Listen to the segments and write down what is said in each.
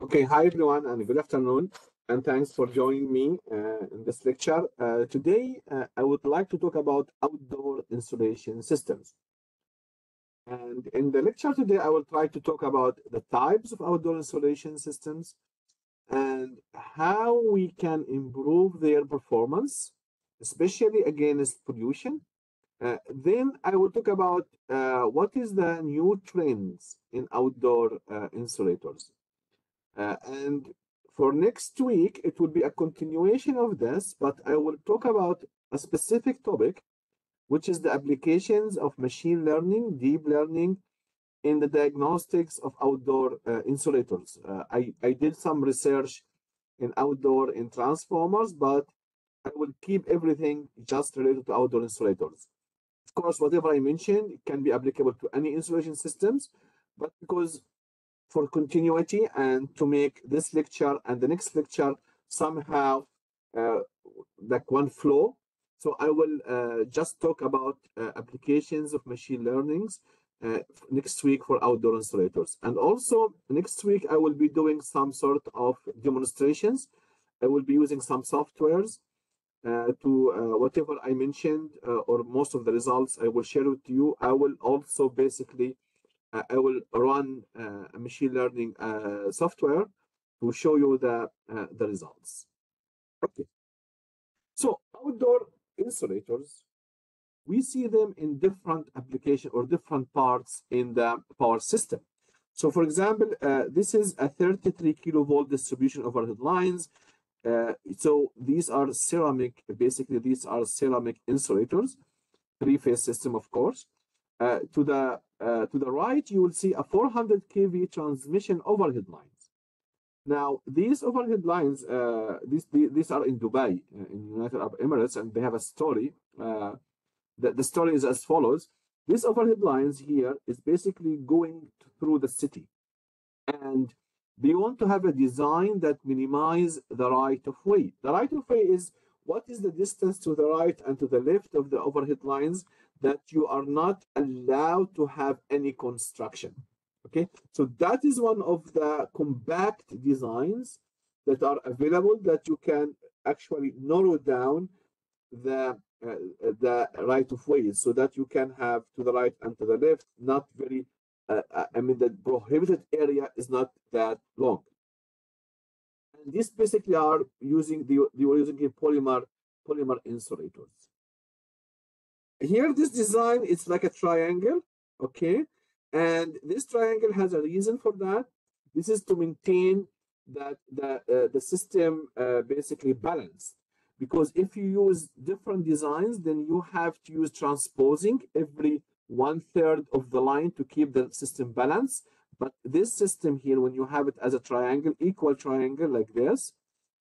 Okay, hi everyone and good afternoon and thanks for joining me uh, in this lecture. Uh, today uh, I would like to talk about outdoor insulation systems. And in the lecture today I will try to talk about the types of outdoor insulation systems and how we can improve their performance, especially against pollution. Uh, then I will talk about uh, what is the new trends in outdoor uh, insulators. Uh, and for next week, it will be a continuation of this, but I will talk about a specific topic, which is the applications of machine learning, deep learning in the diagnostics of outdoor uh, insulators. Uh, I, I did some research in outdoor in transformers, but I will keep everything just related to outdoor insulators. Of course, whatever I mentioned can be applicable to any insulation systems, but because for continuity and to make this lecture and the next lecture somehow uh, like one flow. So I will uh, just talk about uh, applications of machine learnings uh, next week for outdoor insulators. And also next week, I will be doing some sort of demonstrations. I will be using some softwares uh, to uh, whatever I mentioned or most of the results I will share with you. I will also basically I will run uh, a machine learning uh, software to show you the, the results. Okay. So outdoor insulators, we see them in different application or different parts in the power system. So for example, uh, this is a 33 kilovolt distribution overhead lines. Uh, so these are ceramic, basically these are ceramic insulators, three-phase system, of course. Uh, to the uh, to the right, you will see a 400 kV transmission overhead lines. Now, these overhead lines, uh, these, these are in Dubai, uh, in United Arab Emirates, and they have a story. Uh, the, the story is as follows. This overhead lines here is basically going through the city. And they want to have a design that minimize the right of way. The right of way is what is the distance to the right and to the left of the overhead lines that you are not allowed to have any construction. Okay, so that is one of the compact designs that are available that you can actually narrow down the uh, the right of ways so that you can have to the right and to the left not very uh, uh i mean the prohibited area is not that long and these basically are using the they were using polymer polymer insulators here this design it's like a triangle okay? And this triangle has a reason for that. This is to maintain that the uh, the system uh, basically balanced. Because if you use different designs then you have to use transposing every one third of the line to keep the system balanced. But this system here when you have it as a triangle equal triangle like this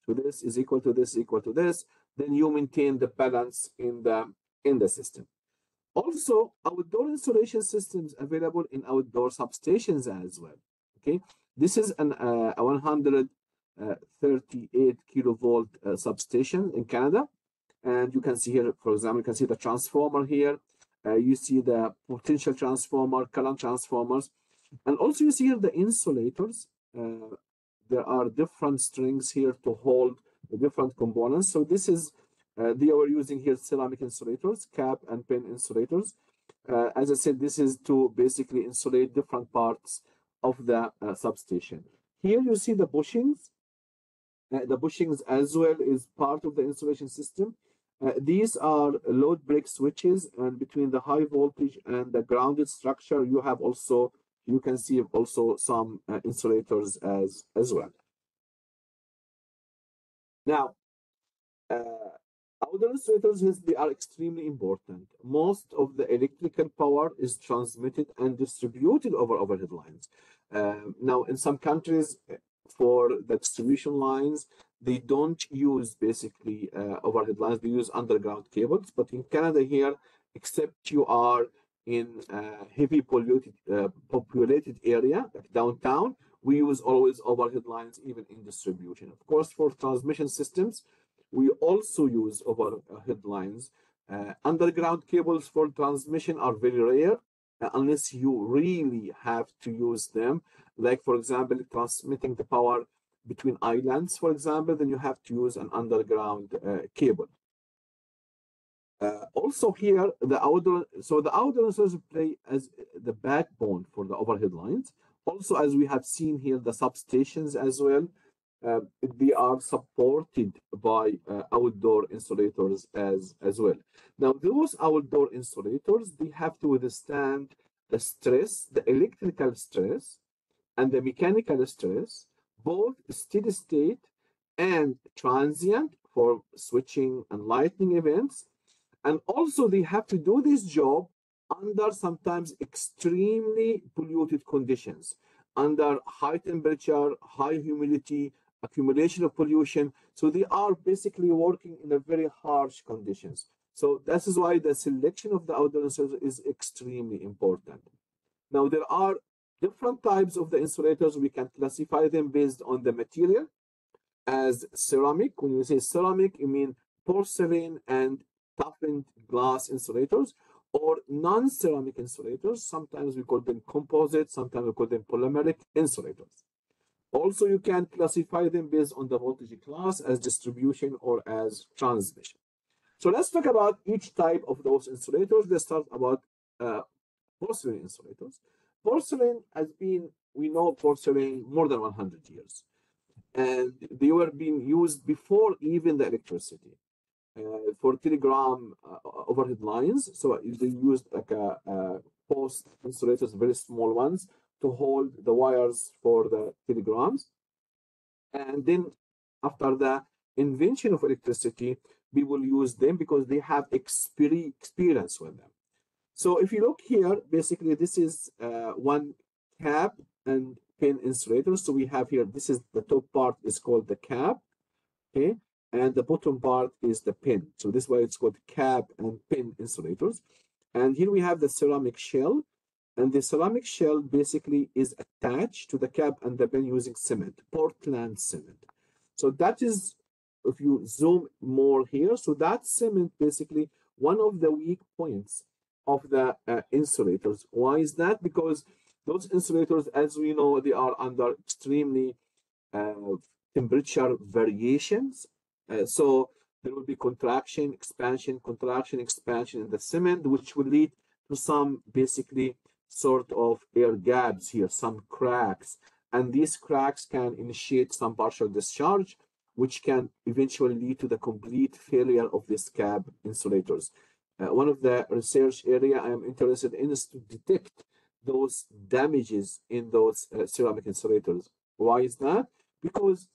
so this is equal to this equal to this then you maintain the balance in the in the system. Also, outdoor insulation systems available in outdoor substations as well. Okay, this is an uh, a 138 kilovolt uh, substation in Canada, and you can see here, for example, you can see the transformer here. Uh, you see the potential transformer, current transformers, and also you see here the insulators. Uh, there are different strings here to hold the different components. So this is uh, they are using here ceramic insulators, cap and pin insulators. Uh, as I said, this is to basically insulate different parts of the uh, substation. Here you see the bushings. Uh, the bushings as well is part of the insulation system. Uh, these are load break switches and between the high voltage and the grounded structure, you have also, you can see also some uh, insulators as, as well. Now, Outdoor they are extremely important. Most of the electrical power is transmitted and distributed over overhead lines. Uh, now, in some countries, for the distribution lines, they don't use basically uh, overhead lines, they use underground cables. But in Canada here, except you are in a heavy polluted, uh, populated area, like downtown, we use always overhead lines even in distribution. Of course, for transmission systems, we also use overhead lines. Uh, underground cables for transmission are very rare uh, unless you really have to use them. like for example, transmitting the power between islands, for example, then you have to use an underground uh, cable. Uh, also here, the outdoor, so the outdoor insulators play as the backbone for the overhead lines. Also, as we have seen here, the substations as well, uh, they are supported by uh, outdoor insulators as, as well. Now, those outdoor insulators, they have to withstand the stress, the electrical stress, and the mechanical stress, both steady state and transient for switching and lightning events, and also they have to do this job under sometimes extremely polluted conditions, under high temperature, high humidity, accumulation of pollution. So they are basically working in a very harsh conditions. So this is why the selection of the outdoor insulators is extremely important. Now there are different types of the insulators. We can classify them based on the material as ceramic. When you say ceramic, you mean porcelain and toughened glass insulators or non-ceramic insulators. Sometimes we call them composite, sometimes we call them polymeric insulators. Also, you can classify them based on the voltage class as distribution or as transmission. So let's talk about each type of those insulators. Let's start about uh, porcelain insulators. Porcelain has been, we know porcelain more than 100 years. And they were being used before even the electricity. Uh, for telegram uh, overhead lines. So they used like a, a, post insulators, very small ones, to hold the wires for the telegrams. And then after the invention of electricity, we will use them because they have experience with them. So if you look here, basically this is uh, one cap and pin insulator. So we have here, this is the top part is called the cap. Okay and the bottom part is the pin. So this is why it's called cap and pin insulators. And here we have the ceramic shell. And the ceramic shell basically is attached to the cap and the pin using cement, Portland cement. So that is, if you zoom more here, so that cement basically one of the weak points of the uh, insulators. Why is that? Because those insulators, as we know, they are under extremely uh, temperature variations uh, so there will be contraction, expansion, contraction, expansion in the cement, which will lead to some basically sort of air gaps here, some cracks. And these cracks can initiate some partial discharge, which can eventually lead to the complete failure of this cap insulators. Uh, one of the research area I am interested in is to detect those damages in those uh, ceramic insulators. Why is that? Because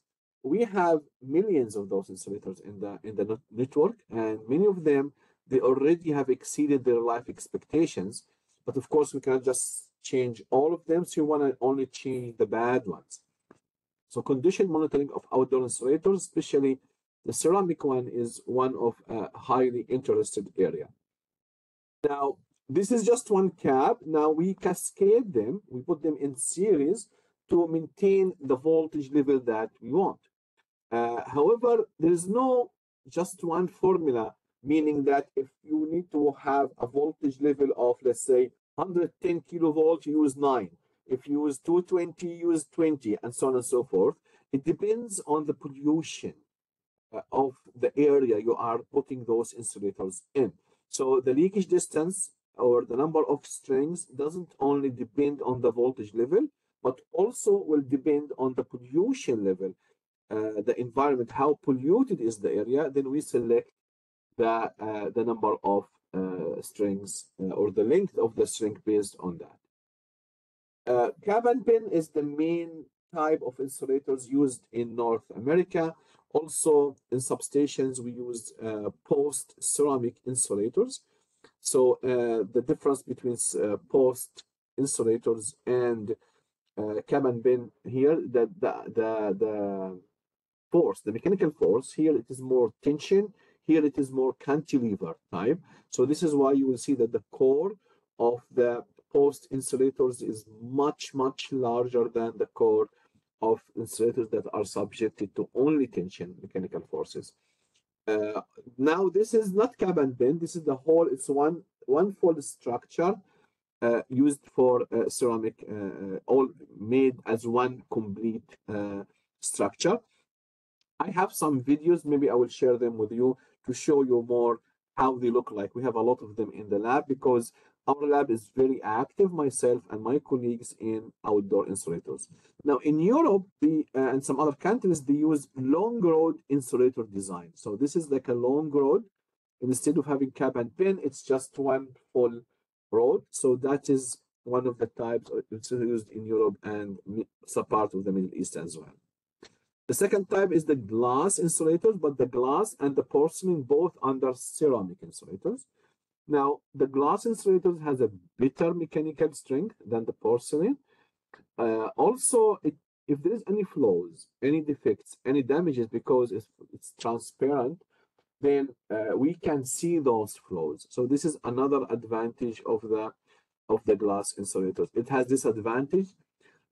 we have millions of those insulators in the in the network, and many of them they already have exceeded their life expectations. But of course, we cannot just change all of them. So you want to only change the bad ones. So condition monitoring of outdoor insulators, especially the ceramic one, is one of a highly interested area. Now, this is just one cap. Now we cascade them, we put them in series to maintain the voltage level that we want. Uh, however, there is no just one formula, meaning that if you need to have a voltage level of, let's say, 110 kilovolt, use 9. If you use 220, use 20, and so on and so forth. It depends on the pollution uh, of the area you are putting those insulators in. So the leakage distance or the number of strings doesn't only depend on the voltage level, but also will depend on the pollution level uh, the environment, how polluted is the area, then we select the uh, the number of uh, strings or the length of the string based on that. Uh, and pin is the main type of insulators used in North America. Also, in substations, we use uh, post ceramic insulators. So uh, the difference between uh, post insulators and uh, cap and pin here, the the the, the force, the mechanical force. Here it is more tension. Here it is more cantilever type. So this is why you will see that the core of the post insulators is much, much larger than the core of insulators that are subjected to only tension mechanical forces. Uh, now this is not cap and pin. This is the whole. It's one one fold structure, uh, used for uh, ceramic, uh, all made as one complete structure. I have some videos, maybe I will share them with you to show you more how they look like. We have a lot of them in the lab because our lab is very active, myself and my colleagues in outdoor insulators. Now in Europe the, uh, and some other countries, they use long rod insulator design. So this is like a long rod. Instead of having cap and pin, it's just one full rod. So that is one of the types it's used in Europe and some part of the Middle East as well. The second type is the glass insulators, but the glass and the porcelain both under ceramic insulators. Now, the glass insulators has a better mechanical strength than the porcelain. Uh, also, it, if there is any flaws, any defects, any damages because it's, it's transparent, then uh, we can see those flaws. So this is another advantage of the of the glass insulators. It has this advantage.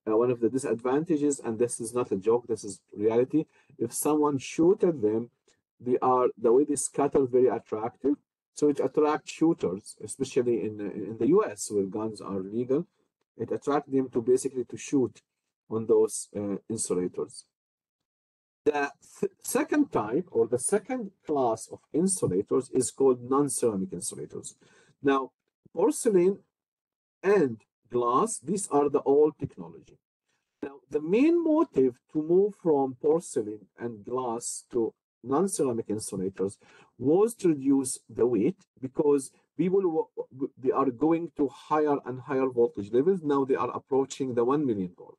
Uh, one of the disadvantages, and this is not a joke, this is reality. If someone shoot at them, they are the way they scatter very attractive so it attracts shooters, especially in, in the US where guns are legal. It attracts them to basically to shoot on those uh, insulators. The th second type or the second class of insulators is called non-ceramic insulators. Now, porcelain and glass, these are the old technology. Now, the main motive to move from porcelain and glass to non-ceramic insulators was to reduce the weight because people they are going to higher and higher voltage levels. Now they are approaching the 1 million volt.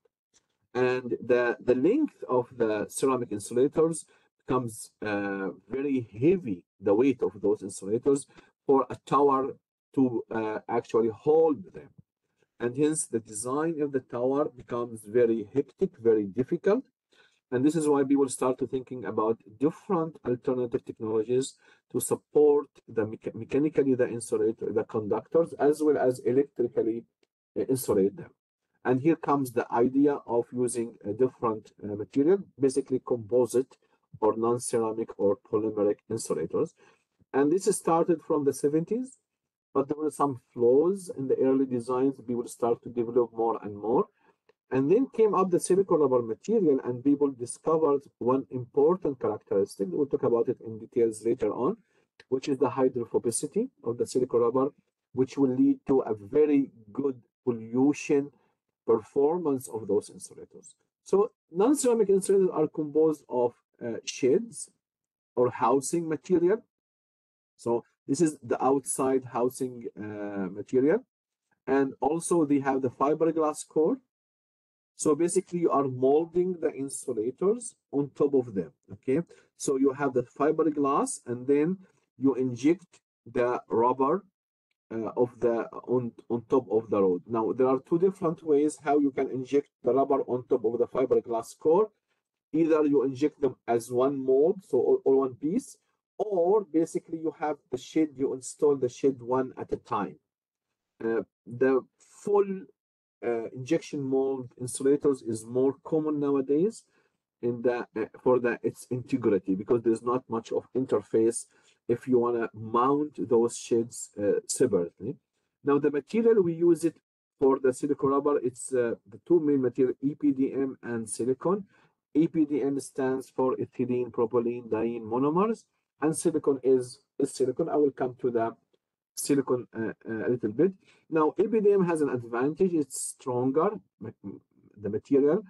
And the, the length of the ceramic insulators becomes uh, very heavy, the weight of those insulators for a tower to uh, actually hold them. And hence the design of the tower becomes very hectic, very difficult. And this is why people start to thinking about different alternative technologies to support the mecha mechanically the insulator, the conductors, as well as electrically uh, insulate them. And here comes the idea of using a different uh, material, basically composite or non-ceramic or polymeric insulators. And this started from the 70s, but there were some flaws in the early designs. We People start to develop more and more. And then came up the rubber material and people discovered one important characteristic. We'll talk about it in details later on, which is the hydrophobicity of the silicon rubber, which will lead to a very good pollution performance of those insulators. So non-ceramic insulators are composed of uh, sheds or housing material. So this is the outside housing uh, material. And also they have the fiberglass core so basically you are molding the insulators on top of them, okay? So you have the fiberglass and then you inject the rubber uh, of the on on top of the rod. Now there are two different ways how you can inject the rubber on top of the fiberglass core. Either you inject them as one mold, so all, all one piece, or basically you have the shed, you install the shed one at a time. Uh, the full uh, injection mold insulators is more common nowadays in the uh, for the its integrity because there's not much of interface if you want to mount those sheds uh, separately. Now the material we use it for the silicon rubber, it's uh, the two main material EPDM and silicon. EPDM stands for ethylene propylene diene monomers, and silicon is, is silicon. I will come to the silicon uh, uh, a little bit. Now, EPDM has an advantage. It's stronger, the material.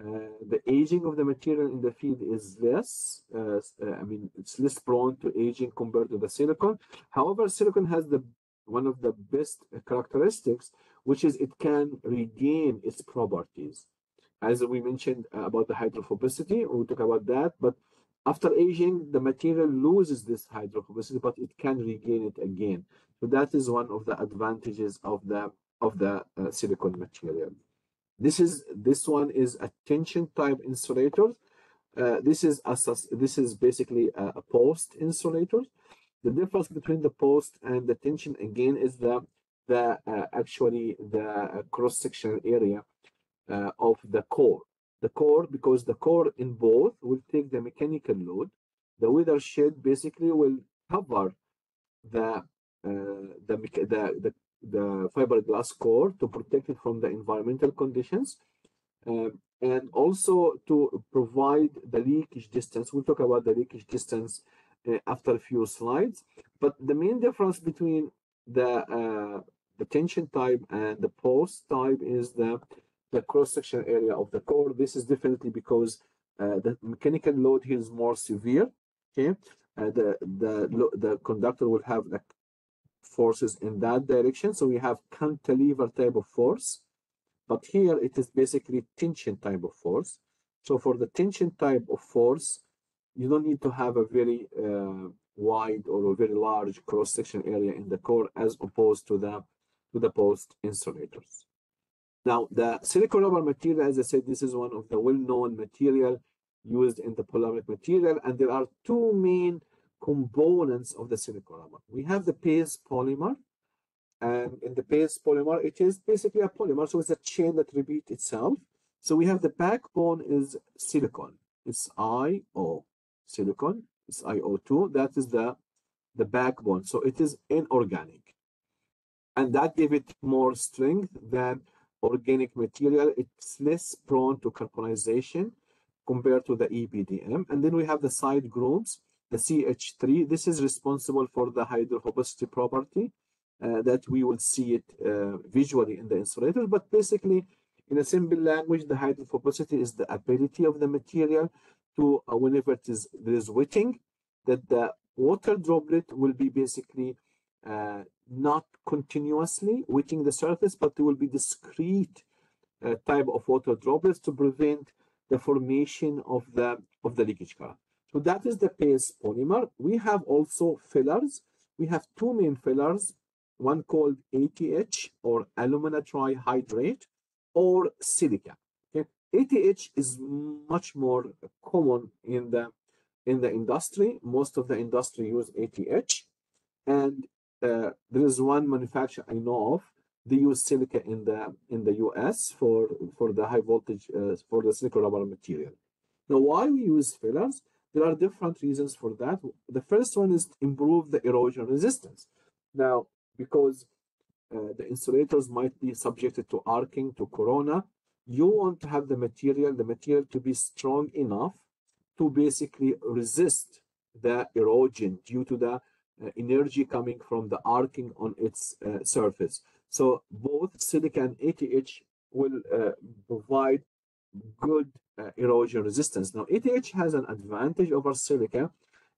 Uh, the aging of the material in the field is less. Uh, uh, I mean, it's less prone to aging compared to the silicon. However, silicon has the one of the best characteristics, which is it can regain its properties. As we mentioned about the hydrophobicity, we'll talk about that. But after aging, the material loses this hydrophobicity, but it can regain it again. So that is one of the advantages of the of the uh, silicon material. This is this one is a tension type insulator. Uh, this is a, this is basically a, a, post insulator. The difference between the post and the tension again is the the uh, actually the uh, cross sectional area uh, of the core the core because the core in both will take the mechanical load. The weather shed basically will cover the uh, the, the, the the fiberglass core to protect it from the environmental conditions. Um, and also to provide the leakage distance. We'll talk about the leakage distance uh, after a few slides. But the main difference between the uh, the tension type and the post type is the the cross-section area of the core. This is definitely because uh, the mechanical load here is more severe. Okay, uh, the the the conductor will have like forces in that direction. So we have cantilever type of force, but here it is basically tension type of force. So for the tension type of force, you don't need to have a very uh, wide or a very large cross-section area in the core as opposed to the to the post insulators. Now, the silicon rubber material, as I said, this is one of the well-known material used in the polymeric material, and there are two main components of the silicon rubber. We have the base polymer, and in the base polymer, it is basically a polymer, so it's a chain that repeats itself. So we have the backbone is silicon. It's IO, silicon. It's IO2. That is the the backbone. So it is inorganic, and that gives it more strength than organic material. It's less prone to carbonization compared to the EPDM. And then we have the side groups, the CH3. This is responsible for the hydrophobicity property uh, that we will see it uh, visually in the insulator. But basically, in a simple language, the hydrophobicity is the ability of the material to, uh, whenever it is there is wetting, that the water droplet will be basically uh, not continuously wetting the surface, but there will be discrete uh, type of water droplets to prevent the formation of the of the leakage current. So that is the base polymer. We have also fillers. We have two main fillers, one called ATH or alumina trihydrate or silica. Okay. ATH is much more common in the in the industry. Most of the industry use ATH. And there is one manufacturer I know of. They use silica in the in the US for for the high voltage uh, for the silicon rubber material. Now, why we use fillers? There are different reasons for that. The first one is to improve the erosion resistance. Now, because uh, the insulators might be subjected to arcing, to corona, you want to have the material, the material to be strong enough to basically resist the erosion due to the energy coming from the arcing on its uh, surface. So both silica and ATH will uh, provide good uh, erosion resistance. Now, ATH has an advantage over silica.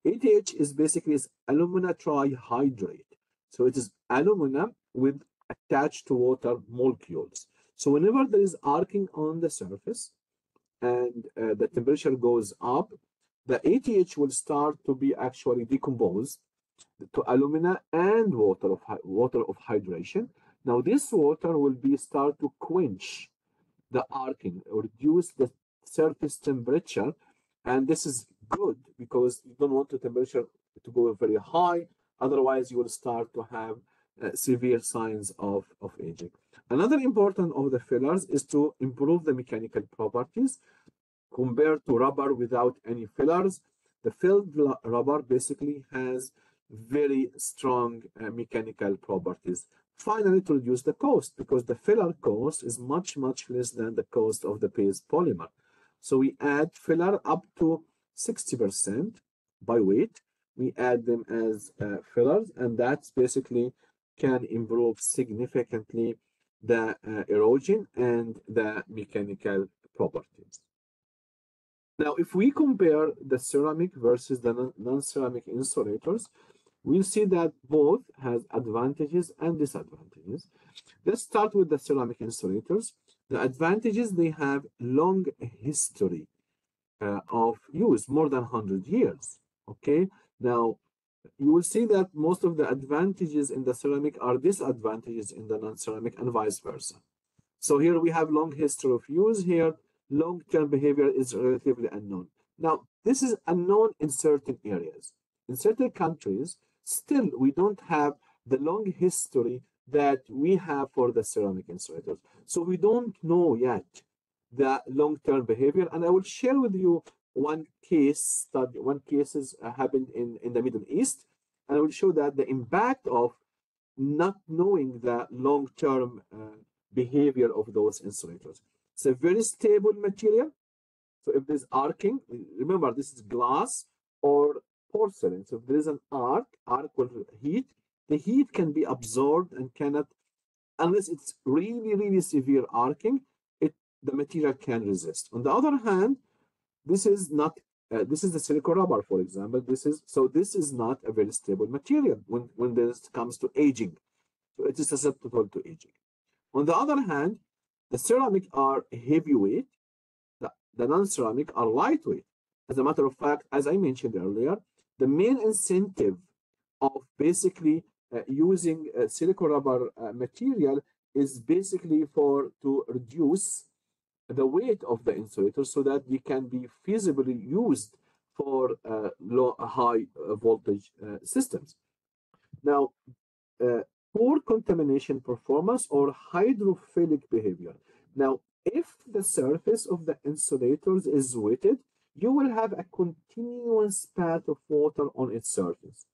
ATH is basically is alumina trihydrate. So it is alumina with attached to water molecules. So whenever there is arcing on the surface and uh, the temperature goes up, the ATH will start to be actually decomposed to alumina and water of water of hydration. Now this water will be start to quench the arcing, reduce the surface temperature. And this is good because you don't want the temperature to go very high. Otherwise, you will start to have uh, severe signs of, of aging. Another important of the fillers is to improve the mechanical properties compared to rubber without any fillers. The filled rubber basically has very strong uh, mechanical properties. Finally, to reduce the cost because the filler cost is much, much less than the cost of the base polymer. So we add filler up to 60% by weight. We add them as uh, fillers, and that basically can improve significantly the uh, erosion and the mechanical properties. Now, if we compare the ceramic versus the non-ceramic insulators, we'll see that both has advantages and disadvantages. Let's start with the ceramic insulators. The advantages, they have long history uh, of use, more than 100 years, okay? Now, you will see that most of the advantages in the ceramic are disadvantages in the non-ceramic and vice versa. So here we have long history of use. Here, long-term behavior is relatively unknown. Now, this is unknown in certain areas. In certain countries, still we don't have the long history that we have for the ceramic insulators. So we don't know yet the long-term behavior. And I will share with you one case study, one cases uh, happened in, in the Middle East. And I will show that the impact of not knowing the long-term uh, behavior of those insulators. It's a very stable material. So if there's arcing, remember this is glass or porcelain. So if there is an arc, arc will heat, the heat can be absorbed and cannot, unless it's really, really severe arcing, it the material can resist. On the other hand, this is not uh, this is the silicon rubber, for example. This is so this is not a very stable material when when this comes to aging. So it is susceptible to aging. On the other hand, the ceramic are heavyweight, the, the non-ceramic are lightweight. As a matter of fact, as I mentioned earlier, the main incentive of basically uh, using uh, silicon rubber uh, material is basically for to reduce the weight of the insulator so that they can be feasibly used for uh, low high uh, voltage uh, systems. Now, uh, poor contamination performance or hydrophilic behavior. Now, if the surface of the insulators is wetted, you will have a continuous path of water on its surface.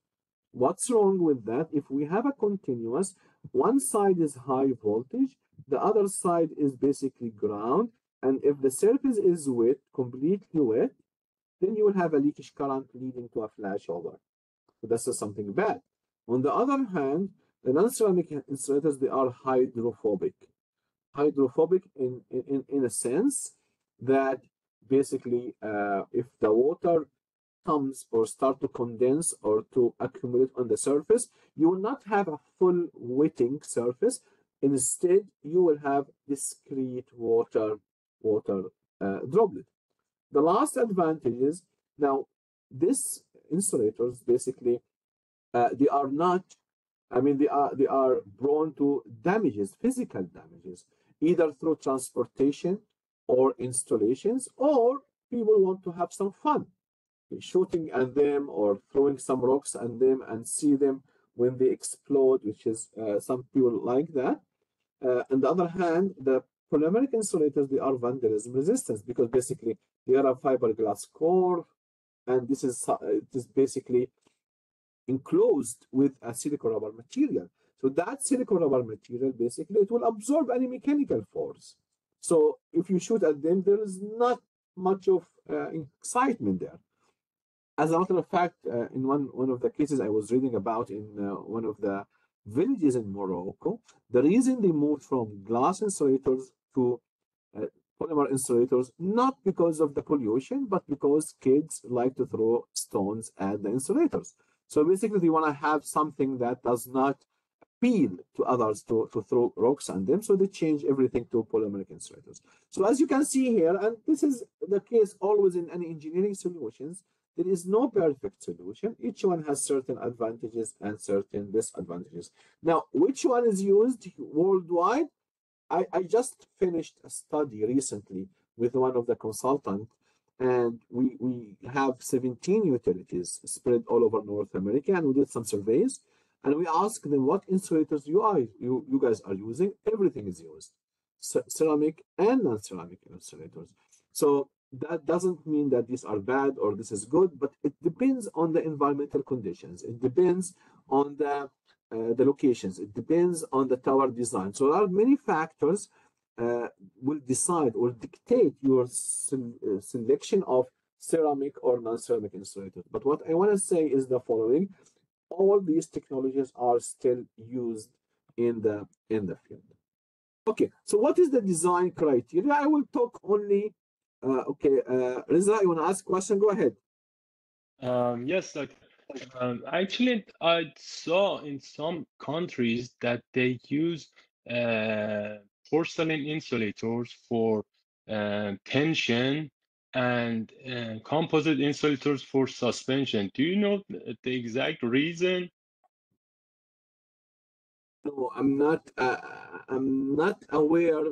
What's wrong with that? If we have a continuous, one side is high voltage, the other side is basically ground, and if the surface is wet, completely wet, then you will have a leakage current leading to a flashover. So this is something bad. On the other hand, the non-ceramic insulators, they are hydrophobic. Hydrophobic in, in, in a sense that basically uh, if the water comes or start to condense or to accumulate on the surface, you will not have a full wetting surface. Instead, you will have discrete water water uh, droplet. The last advantage is now this insulators basically uh, they are not I mean they are they are prone to damages, physical damages, either through transportation or installations, or people want to have some fun shooting at them or throwing some rocks at them and see them when they explode, which is uh, some people like that. Uh, on the other hand, the polymeric insulators, they are vandalism resistant because basically they are a fiberglass core and this is, uh, it is basically enclosed with a silicon rubber material. So that silicon rubber material, basically, it will absorb any mechanical force. So if you shoot at them, there is not much of uh, excitement there. As a matter of fact, uh, in one, one of the cases I was reading about in uh, one of the villages in Morocco, the reason they moved from glass insulators to uh, polymer insulators, not because of the pollution, but because kids like to throw stones at the insulators. So basically, they want to have something that does not appeal to others to, to throw rocks on them. So they change everything to polymeric insulators. So as you can see here, and this is the case always in any engineering solutions, there is no perfect solution. Each one has certain advantages and certain disadvantages. Now, which one is used worldwide? I, I just finished a study recently with one of the consultants, and we, we have 17 utilities spread all over North America, and we did some surveys, and we ask them what insulators you are you, you guys are using. Everything is used, C ceramic and non-ceramic insulators. So that doesn't mean that these are bad or this is good, but it depends on the environmental conditions. It depends on the uh, the locations. It depends on the tower design. So there are many factors uh, will decide or dictate your uh, selection of ceramic or non-ceramic insulator. But what I want to say is the following: all these technologies are still used in the in the field. Okay, so what is the design criteria? I will talk only. Uh, okay, uh, you want to ask question? Go ahead. Um, yes, like um, actually, I saw in some countries that they use uh, porcelain insulators for uh, tension and uh, composite insulators for suspension. Do you know the exact reason? No, I'm not. Uh, I'm not aware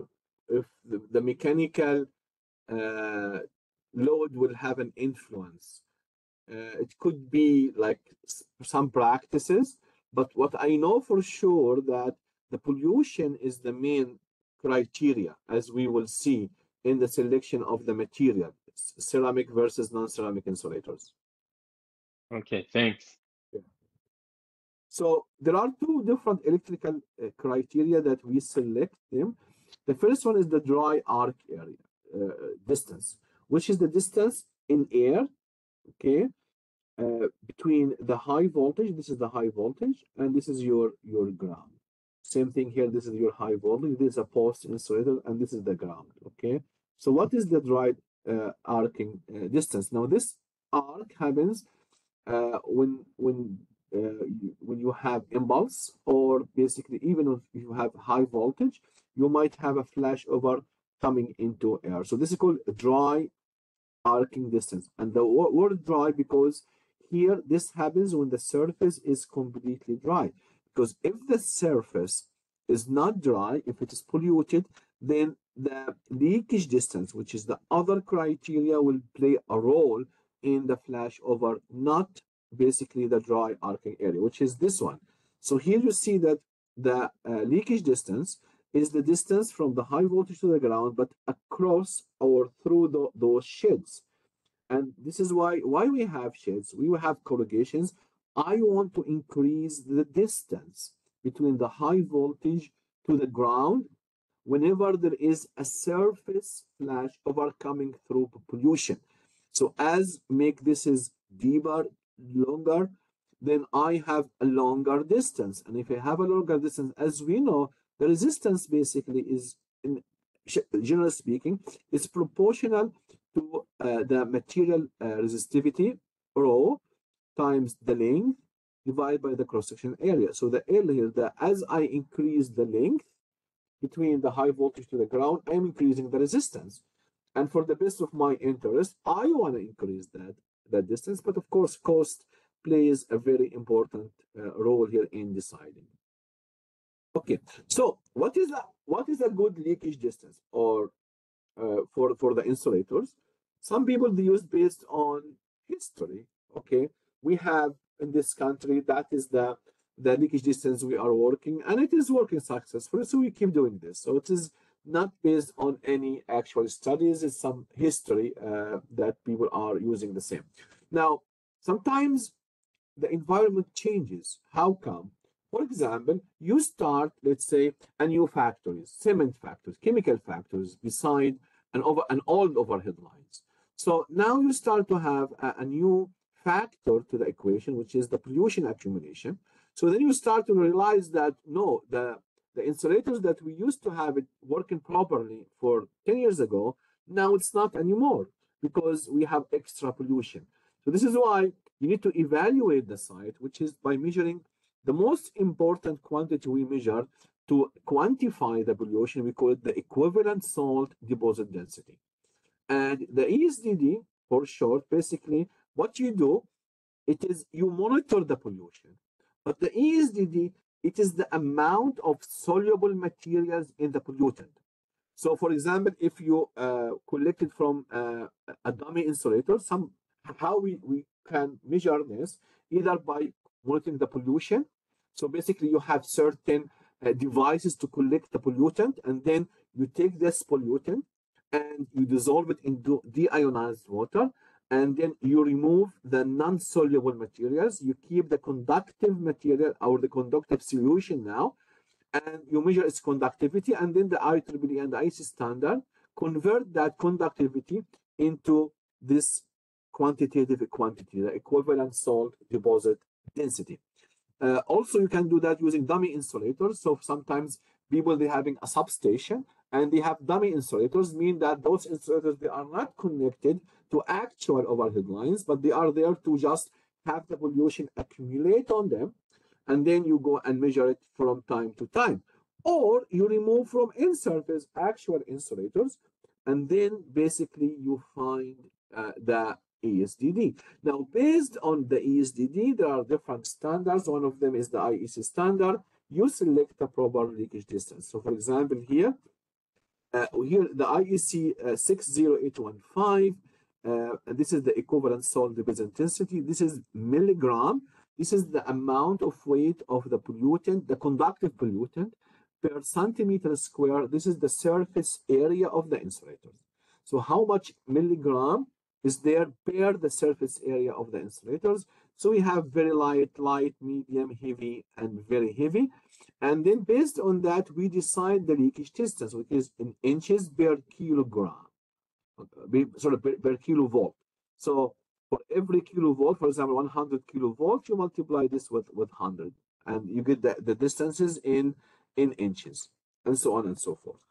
if the, the mechanical uh, load will have an influence. Uh, it could be like some practices, but what I know for sure that the pollution is the main criteria, as we will see in the selection of the material, ceramic versus non-ceramic insulators. Okay, thanks. So there are two different electrical uh, criteria that we select them. The first one is the dry arc area uh, distance, which is the distance in air, okay, uh, between the high voltage. This is the high voltage, and this is your your ground. Same thing here. This is your high voltage. This is a post insulator, and this is the ground. Okay. So what is the dry arcing uh, distance? Now this arc happens uh, when when uh, when you have impulse, or basically even if you have high voltage, you might have a flash over coming into air. So this is called dry arcing distance, and the word dry because here this happens when the surface is completely dry because if the surface is not dry, if it is polluted, then the leakage distance, which is the other criteria, will play a role in the flashover, not basically the dry arcing area, which is this one. So here you see that the uh, leakage distance is the distance from the high voltage to the ground, but across or through the, those sheds. And this is why why we have sheds, we have corrugations, I want to increase the distance between the high voltage to the ground whenever there is a surface flash overcoming through pollution. So as make this is deeper, longer, then I have a longer distance. And if I have a longer distance, as we know, the resistance basically is, in generally speaking, is proportional to uh, the material uh, resistivity, rho, times the length divided by the cross-section area. So the area that as I increase the length between the high voltage to the ground, I'm increasing the resistance. And for the best of my interest, I want to increase that, that distance. But of course, cost plays a very important uh, role here in deciding. Okay, so what is a, what is a good leakage distance or uh, for, for the insulators? Some people they use based on history, okay? we have in this country. That is the the leakage distance we are working, and it is working successfully. So we keep doing this. So it is not based on any actual studies. It's some history uh, that people are using the same. Now, sometimes the environment changes. How come? For example, you start, let's say, a new factory, cement factories, chemical factories, beside an over an old overhead lines. So now you start to have a, a new factor to the equation, which is the pollution accumulation. So then you start to realize that no, the, the insulators that we used to have it working properly for 10 years ago, now it's not anymore because we have extra pollution. So this is why you need to evaluate the site, which is by measuring the most important quantity we measure to quantify the pollution, we call it the equivalent salt deposit density. And the ESDD, for short, basically what you do, it is you monitor the pollution. But the ESDD, it is the amount of soluble materials in the pollutant. So for example, if you uh, it from uh, a dummy insulator, some how we, we can measure this either by monitoring the pollution. So basically you have certain uh, devices to collect the pollutant and then you take this pollutant and you dissolve it in deionized water and then you remove the non-soluble materials. You keep the conductive material or the conductive solution now, and you measure its conductivity, and then the IEEE and the IEC standard convert that conductivity into this quantitative quantity, the equivalent salt deposit density. Uh, also, you can do that using dummy insulators. So sometimes people they having a substation and they have dummy insulators, mean that those insulators they are not connected to actual overhead lines, but they are there to just have the pollution accumulate on them, and then you go and measure it from time to time. Or you remove from in-service actual insulators, and then basically you find uh, the ESDD. Now, based on the ESDD, there are different standards. One of them is the IEC standard. You select the proper leakage distance. So, for example, here, uh, here the IEC uh, 60815 uh, this is the equivalent salt deposit density. This is milligram. This is the amount of weight of the pollutant, the conductive pollutant per centimeter square. This is the surface area of the insulator. So how much milligram is there per the surface area of the insulators? So we have very light, light, medium, heavy, and very heavy. And then based on that, we decide the leakage distance, which is in inches per kilogram, sort of per, per kilovolt. So for every kilovolt, for example, 100 kilovolt, you multiply this with, with 100, and you get the, the distances in, in inches, and so on and so forth.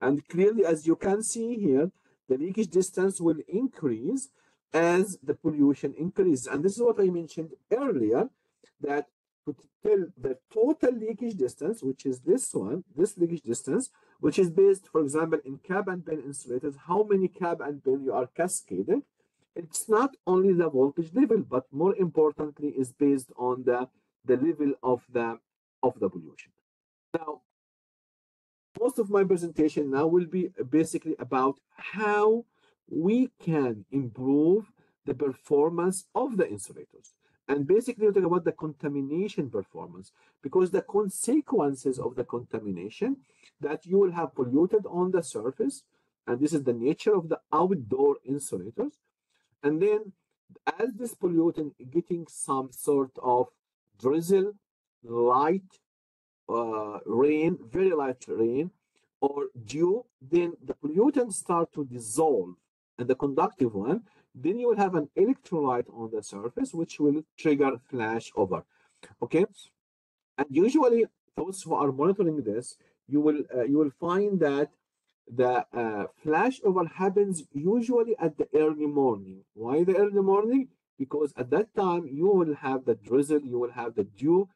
And clearly, as you can see here, the leakage distance will increase as the pollution increases. And this is what I mentioned earlier, that to tell the total leakage distance, which is this one, this leakage distance, which is based, for example, in cap and pin insulators, how many cap and pin you are cascading. It's not only the voltage level, but more importantly, is based on the, the level of the of the pollution. Now, most of my presentation now will be basically about how we can improve the performance of the insulators. And basically, we talk about the contamination performance because the consequences of the contamination that you will have polluted on the surface, and this is the nature of the outdoor insulators. And then, as this pollutant getting some sort of drizzle, light, uh, rain, very light rain, or dew, then the pollutants start to dissolve, and the conductive one, then you will have an electrolyte on the surface, which will trigger flash over. Okay, and usually those who are monitoring this, you will uh, you will find that the uh, flash over happens usually at the early morning. Why the early morning? Because at that time you will have the drizzle, you will have the dew,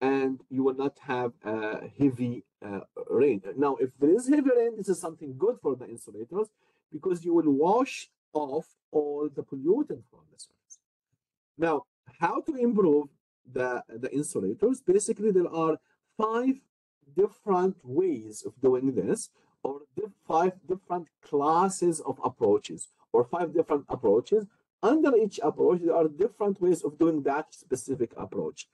and you will not have uh, heavy uh, rain. Now, if there is heavy rain, this is something good for the insulators because you will wash off all the pollutant from the surface. Now, how to improve the, the insulators? Basically, there are five different ways of doing this, or five different classes of approaches, or five different approaches. Under each approach, there are different ways of doing that specific approach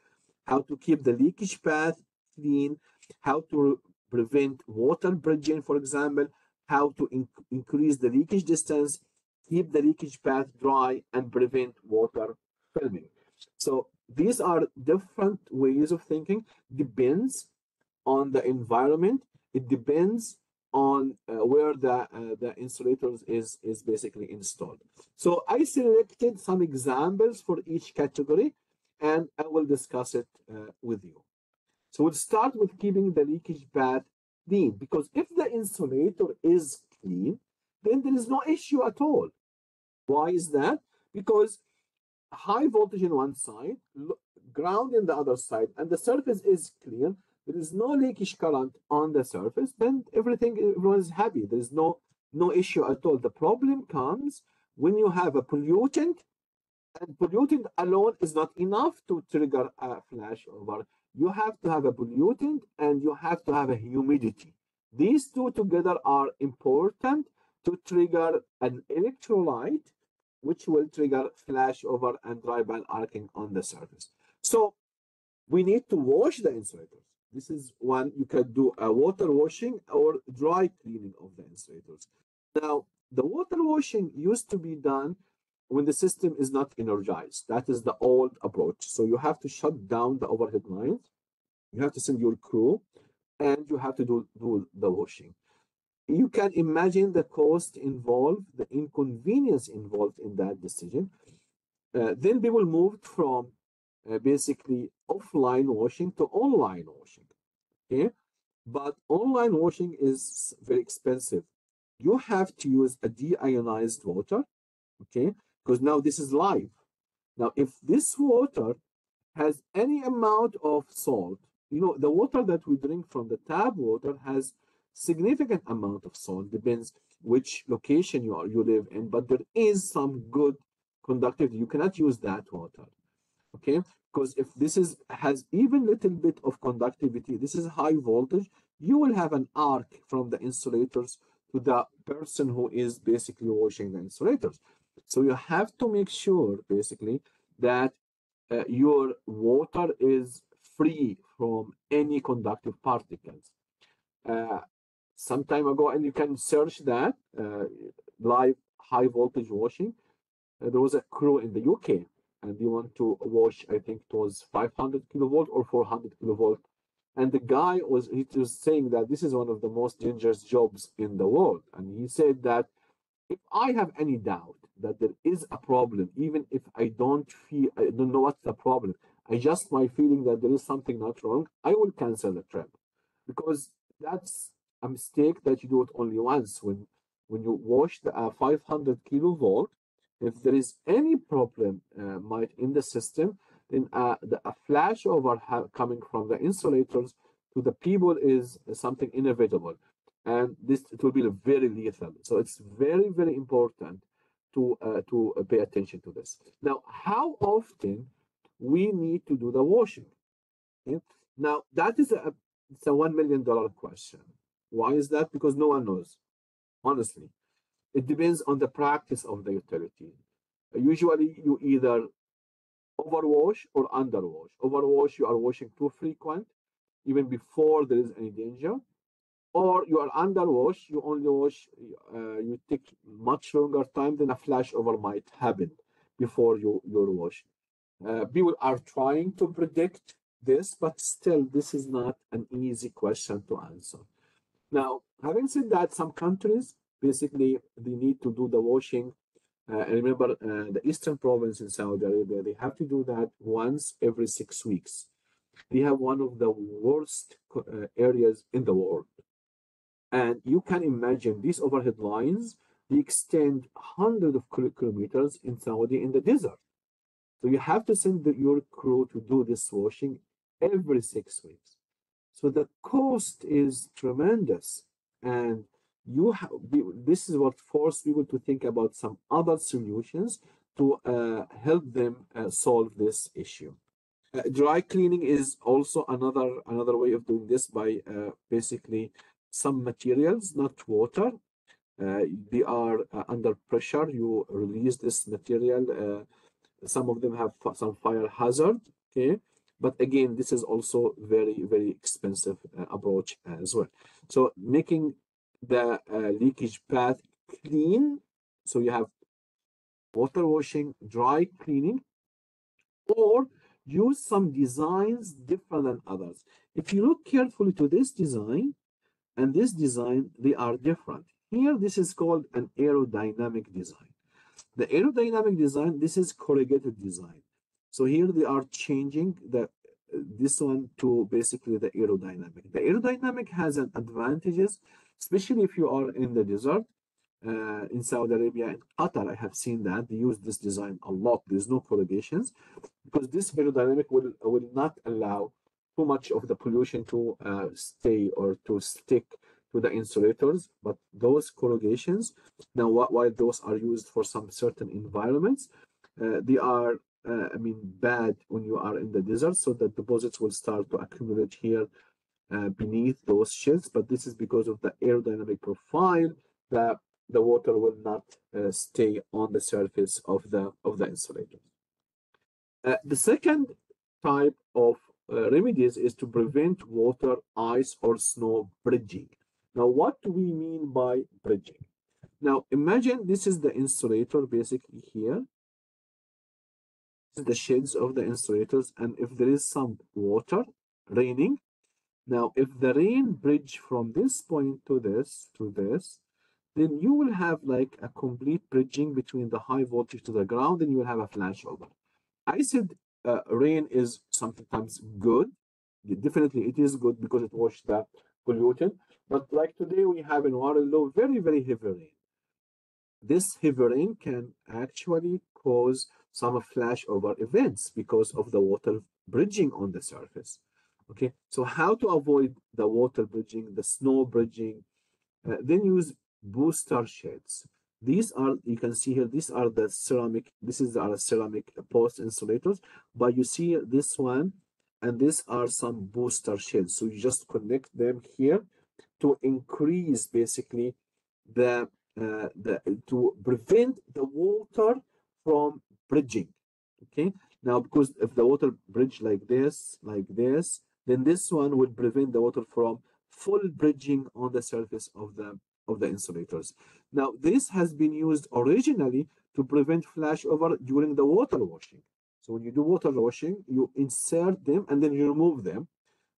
how to keep the leakage path clean, how to prevent water bridging, for example, how to in increase the leakage distance, keep the leakage path dry, and prevent water filming. So these are different ways of thinking, depends on the environment. It depends on uh, where the uh, the insulators is is basically installed. So I selected some examples for each category and I will discuss it uh, with you. So we'll start with keeping the leakage path clean because if the insulator is clean, then there is no issue at all. Why is that? Because high voltage in one side, ground in the other side, and the surface is clean, there is no leakage current on the surface, then everything everyone is happy. There is no no issue at all. The problem comes when you have a pollutant and pollutant alone is not enough to trigger a flashover. You have to have a pollutant and you have to have a humidity. These two together are important to trigger an electrolyte, which will trigger flashover and dry band arcing on the surface. So we need to wash the insulators. This is one you can do a water washing or dry cleaning of the insulators. Now, the water washing used to be done when the system is not energized. That is the old approach. So you have to shut down the overhead lines, you have to send your crew, and you have to do, do the washing. You can imagine the cost involved, the inconvenience involved in that decision. Uh, then people moved from uh, basically offline washing to online washing. Okay, but online washing is very expensive. You have to use a deionized water. Okay, because now this is live. Now, if this water has any amount of salt, you know, the water that we drink from the tap water has significant amount of salt, depends which location you are you live in, but there is some good conductivity. You cannot use that water. Okay, because if this is has even little bit of conductivity, this is high voltage, you will have an arc from the insulators to the person who is basically washing the insulators. So you have to make sure basically that uh, your water is free from any conductive particles. Uh, some time ago, and you can search that uh, live high voltage washing. Uh, there was a crew in the UK, and you want to wash, I think it was 500 kilovolt or 400 kilovolt. And the guy was he was saying that this is one of the most dangerous jobs in the world. And he said that if I have any doubt that there is a problem, even if I don't feel I don't know what's the problem, I just my feeling that there is something not wrong, I will cancel the trip. Because that's a mistake that you do it only once when when you wash the uh, 500 kilovolt if there is any problem uh, might in the system then uh, the, a flashover coming from the insulators to the people is something inevitable. And this it will be very lethal. So it's very very important to uh, to pay attention to this. Now how often we need to do the washing? Okay? now that is a it's a one million dollar question. Why is that? Because no one knows honestly it depends on the practice of the utility. Usually you either overwash or underwash. Overwash you are washing too frequent even before there is any danger. Or you are underwash you only wash uh, you take much longer time than a flashover might happen before you your wash uh, people are trying to predict this but still this is not an easy question to answer. Now having said that some countries basically they need to do the washing. Uh, and remember uh, the eastern province in saudi arabia they have to do that once every six weeks. They have one of the worst uh, areas in the world. And you can imagine these overhead lines they extend hundreds of kilometers in saudi in the desert. So you have to send the, your crew to do this washing every six weeks. So the cost is tremendous. And you have this is what forced people to think about some other solutions to uh, help them uh, solve this issue. Uh, dry cleaning is also another another way of doing this by uh, basically some materials not water. Uh, they are uh, under pressure. You release this material some of them have some fire hazard okay? But again this is also very very expensive approach as well. So making the uh, leakage path clean. So you have water washing, dry cleaning, or use some designs different than others. If you look carefully to this design and this design, they are different. Here, this is called an aerodynamic design. The aerodynamic design, this is corrugated design. So here they are changing the this one to basically the aerodynamic. The aerodynamic has an advantages especially if you are in the desert. Uh, in Saudi Arabia and Qatar, I have seen that they use this design a lot. There's no corrugations because this aerodynamic will will not allow too much of the pollution to uh, stay or to stick to the insulators. But those corrugations, now while those are used for some certain environments, uh, they are uh, I mean bad when you are in the desert, so the deposits will start to accumulate here uh, beneath those sheds, but this is because of the aerodynamic profile that the water will not uh, stay on the surface of the of the insulator. Uh, the second type of uh, remedies is to prevent water, ice, or snow bridging. Now, what do we mean by bridging? Now, imagine this is the insulator basically here. The sheds of the insulators, and if there is some water raining, now, if the rain bridge from this point to this, to this, then you will have like a complete bridging between the high voltage to the ground and you will have a flashover. I said uh, rain is sometimes good. Definitely it is good because it washes the pollutant. But like today we have in Waterloo very, very heavy rain. This heavy rain can actually cause some flashover events because of the water bridging on the surface. Okay, so how to avoid the water bridging, the snow bridging, uh, then use booster sheds. These are, you can see here, these are the ceramic, this is our ceramic post insulators, but you see this one, and these are some booster sheds. So you just connect them here to increase basically the, uh, the to prevent the water from bridging. Okay, now because if the water bridge like this, like this, then this one would prevent the water from full bridging on the surface of the of the insulators. Now, this has been used originally to prevent flashover during the water washing. So when you do water washing, you insert them and then you remove them.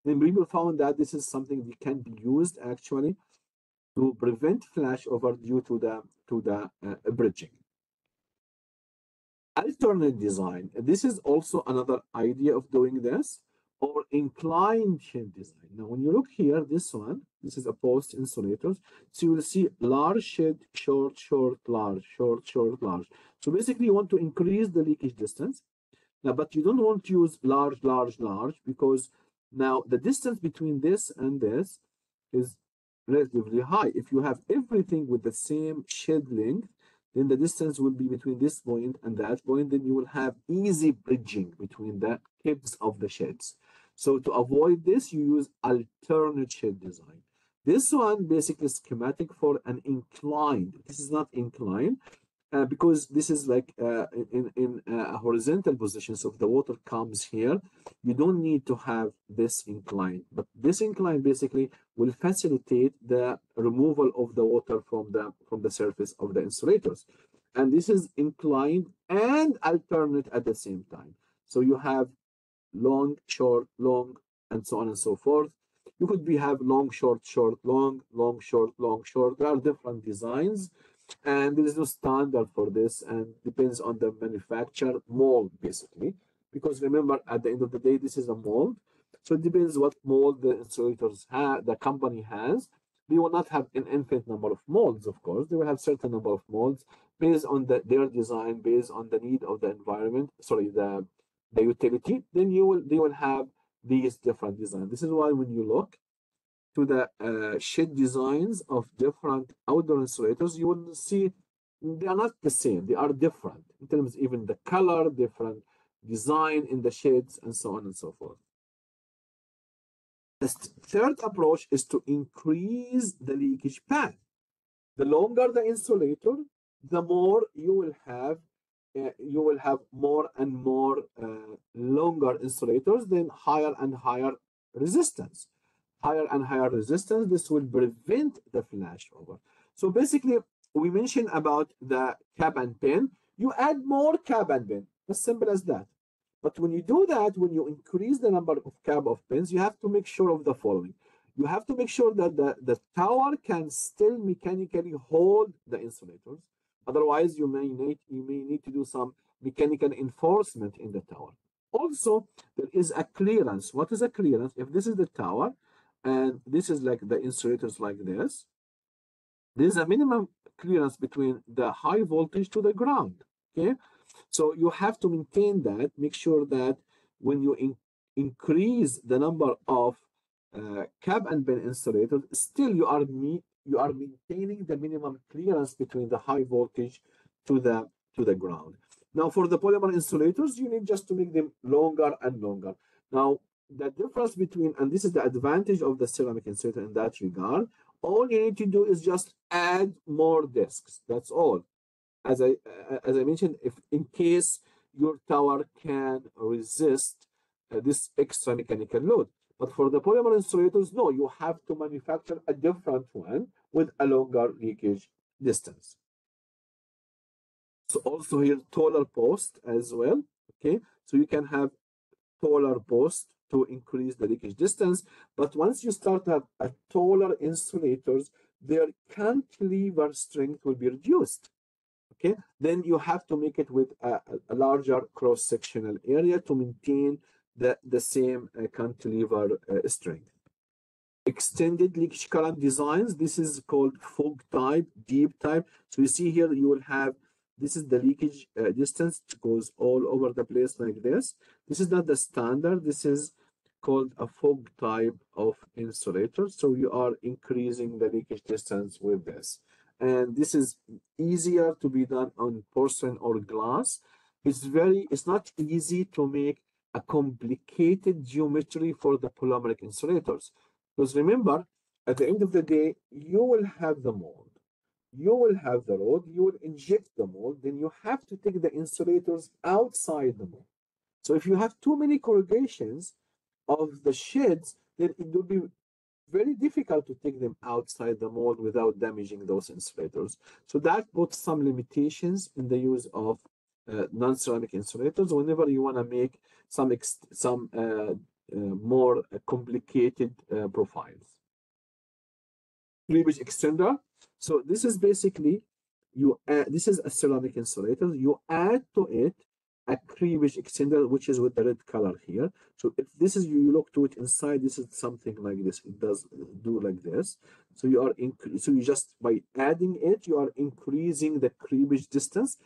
Then people found that this is something that can be used actually to prevent flashover due to the to the uh, bridging. Alternate design. This is also another idea of doing this or inclined shed design. Now, when you look here, this one, this is a post insulators. So you will see large shed, short, short, large, short, short, large. So basically you want to increase the leakage distance. Now, but you don't want to use large, large, large because now the distance between this and this is relatively high. If you have everything with the same shed length, then the distance will be between this point and that point. Then you will have easy bridging between the tips of the sheds. So to avoid this, you use alternate design. This one basically schematic for an inclined. This is not inclined uh, because this is like uh, in, in a horizontal position. So if the water comes here, you don't need to have this incline. But this incline basically will facilitate the removal of the water from the from the surface of the insulators. And this is inclined and alternate at the same time. So you have long, short, long, and so on and so forth. You could be have long, short, short, long, long, short, long, short. There are different designs, and there is no standard for this, and depends on the manufacturer mold basically. Because remember, at the end of the day, this is a mold, so it depends what mold the insulators have, the company has. They will not have an infinite number of molds, of course. They will have certain number of molds based on the, their design, based on the need of the environment. Sorry, the the utility, then you will they will have these different designs. This is why when you look to the uh, shed designs of different outdoor insulators, you will see they are not the same. They are different in terms even the color, different design in the sheds, and so on and so forth. The third approach is to increase the leakage path. The longer the insulator, the more you will have you will have more and more uh, longer insulators, then higher and higher resistance. Higher and higher resistance, this will prevent the flashover. So basically, we mentioned about the cap and pin. You add more cap and pin, as simple as that. But when you do that, when you increase the number of cap of pins, you have to make sure of the following. You have to make sure that the, the tower can still mechanically hold the insulators Otherwise, you may need you may need to do some mechanical enforcement in the tower. Also, there is a clearance. What is a clearance? If this is the tower, and this is like the insulators like this, there is a minimum clearance between the high voltage to the ground. Okay, so you have to maintain that. Make sure that when you in increase the number of uh, and pin insulators, still you are you are maintaining the minimum clearance between the high voltage to the to the ground. Now for the polymer insulators, you need just to make them longer and longer. Now the difference between, and this is the advantage of the ceramic insulator in that regard, all you need to do is just add more discs. That's all. As I as I mentioned, if in case your tower can resist uh, this extra mechanical load. But for the polymer insulators, no, you have to manufacture a different one with a longer leakage distance. So also here, taller post as well, okay? So you can have taller post to increase the leakage distance. But once you start to have a taller insulators, their cantilever strength will be reduced. Okay, then you have to make it with a, a larger cross-sectional area to maintain the, the same uh, cantilever uh, strength. Extended leakage current designs, this is called fog type, deep type. So you see here, you will have, this is the leakage uh, distance, it goes all over the place like this. This is not the standard, this is called a fog type of insulator. So you are increasing the leakage distance with this. And this is easier to be done on porcelain or glass. It's very, it's not easy to make a complicated geometry for the polymeric insulators. Because remember, at the end of the day, you will have the mold, you will have the rod, you will inject the mold, then you have to take the insulators outside the mold. So if you have too many corrugations of the sheds, then it will be very difficult to take them outside the mold without damaging those insulators. So that puts some limitations in the use of non-ceramic insulators whenever you want to make some some uh, uh, more complicated uh, profiles. Creepage extender. So this is basically you. Add, this is a ceramic insulator. You add to it a creepage extender, which is with the red color here. So if this is you look to it inside, this is something like this. It does do like this. So you are so you just by adding it, you are increasing the creepage distance,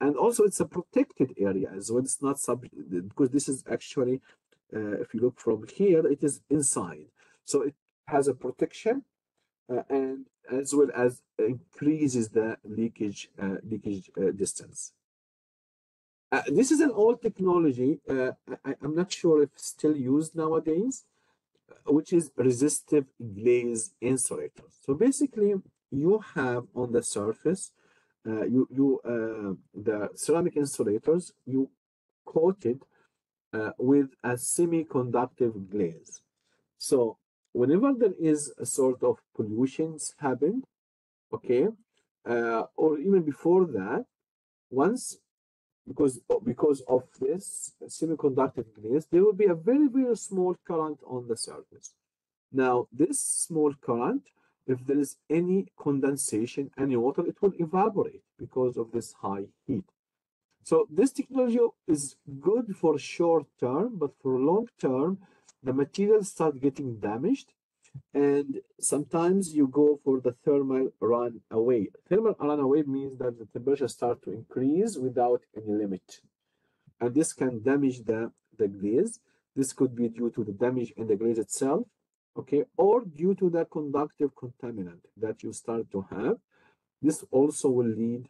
and also it's a protected area as well. It's not sub because this is actually, uh, if you look from here, it is inside. So it has a protection, uh, and as well as increases the leakage uh, leakage uh, distance. Uh, this is an old technology. Uh, I, am not sure if still used nowadays, which is resistive glaze insulator. So basically, you have on the surface, uh, you you uh, the ceramic insulators you coated uh, with a semi-conductive glaze. So whenever there is a sort of pollutions happen, okay, or even before that, once because because of this semiconductor glaze, there will be a very very small current on the surface. Now this small current, if there is any condensation, any water, it will evaporate because of this high heat. So this technology is good for short term, but for long term, the materials start getting damaged and sometimes you go for the thermal run away. Thermal run away means that the temperature start to increase without any limit. And this can damage the, the glaze. This could be due to the damage in the glaze itself, okay, or due to the conductive contaminant that you start to have. This also will lead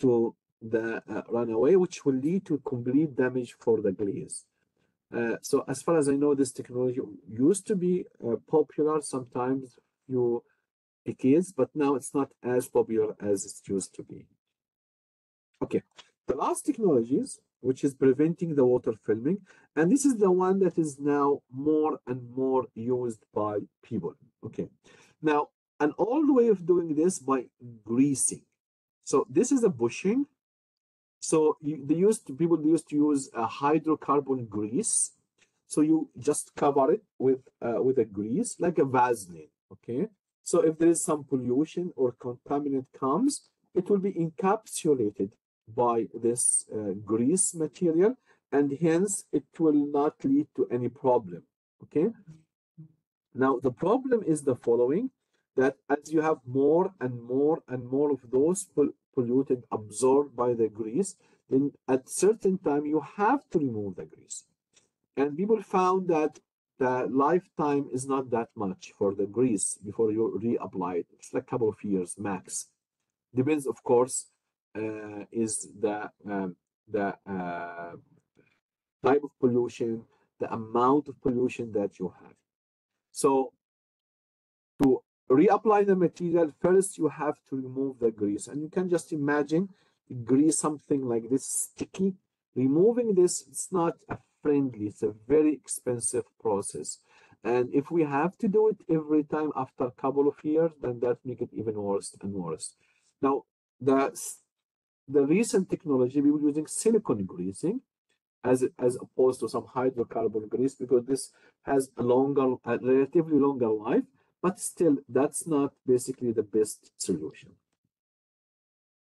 to the uh, runaway, which will lead to complete damage for the glaze. Uh, so as far as I know, this technology used to be uh, popular sometimes few decades, but now it's not as popular as it used to be. Okay, the last technologies, which is preventing the water filming, and this is the one that is now more and more used by people. Okay, now an old way of doing this by greasing. So this is a bushing so you, they used to, people used to use a hydrocarbon grease. So you just cover it with uh, with a grease like a Vaseline. Okay. So if there is some pollution or contaminant comes, it will be encapsulated by this uh, grease material, and hence it will not lead to any problem. Okay. Now the problem is the following: that as you have more and more and more of those polluted absorbed by the grease, then at certain time you have to remove the grease. And people found that the lifetime is not that much for the grease before you reapply it. It's like a couple of years max. Depends, of course, is the um, the uh, type of pollution, the amount of pollution that you have. So to reapply the material, first you have to remove the grease. And you can just imagine grease something like this sticky. Removing this, it's not a friendly, it's a very expensive process. And if we have to do it every time after a couple of years, then that make it even worse and worse. Now, the, the recent technology, we were using silicone greasing as, as opposed to some hydrocarbon grease because this has a longer, a relatively longer life but still, that's not basically the best solution.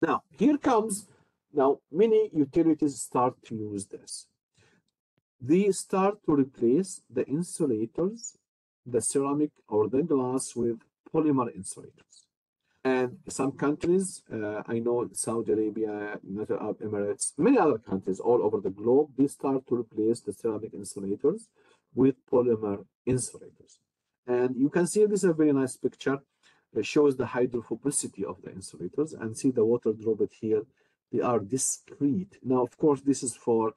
Now, here comes, now many utilities start to use this. They start to replace the insulators, the ceramic or the glass with polymer insulators. And some countries, uh, I know Saudi Arabia, United Arab Emirates, many other countries all over the globe, they start to replace the ceramic insulators with polymer insulators. And you can see this is a very nice picture. It shows the hydrophobicity of the insulators and see the water droplet here. They are discrete. Now, of course, this is for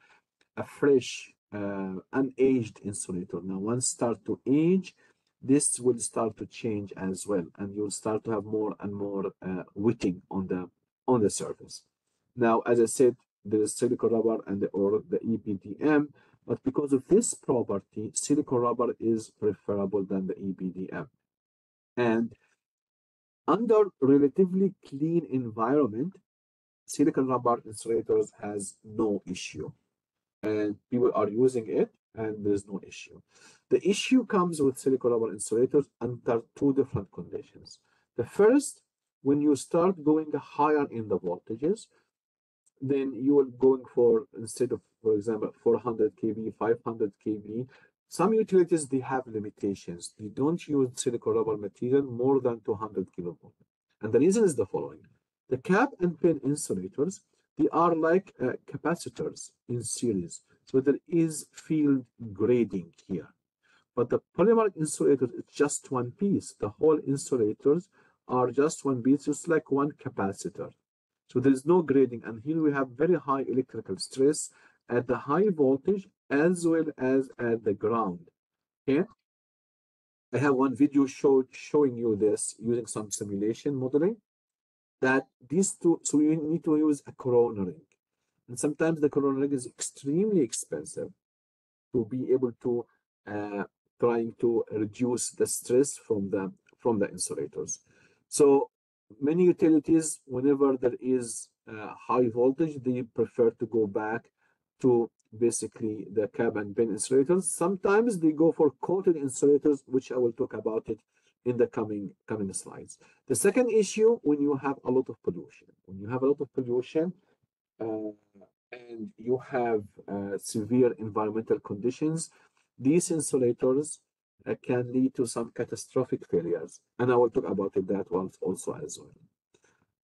a fresh, uh, unaged insulator. Now, once start to age, this will start to change as well, and you'll start to have more and more uh, on the on the surface. Now, as I said, there is silicone rubber and the, or the EPDM but because of this property, silicone rubber is preferable than the EPDM. And under relatively clean environment, silicon rubber insulators has no issue and people are using it and there's no issue. The issue comes with silicon rubber insulators under two different conditions. The first, when you start going higher in the voltages, then you are going for, instead of, for example, 400 kV, 500 kV, some utilities, they have limitations. They don't use silicon rubber material more than 200 kilovolt. And the reason is the following. The cap and pin insulators, they are like uh, capacitors in series. So there is field grading here. But the polymeric insulator is just one piece. The whole insulators are just one piece, just like one capacitor. So there is no grading. And here we have very high electrical stress at the high voltage as well as at the ground. Okay. I have one video showed showing you this using some simulation modeling that these two, so you need to use a corona ring. And sometimes the corona ring is extremely expensive to be able to uh, trying to reduce the stress from the from the insulators. So many utilities, whenever there is uh, high voltage, they prefer to go back to basically the cap and pin insulators. Sometimes they go for coated insulators, which I will talk about it in the coming coming slides. The second issue, when you have a lot of pollution, when you have a lot of pollution and you have uh, severe environmental conditions, these insulators uh, can lead to some catastrophic failures. And I will talk about it that once also as well.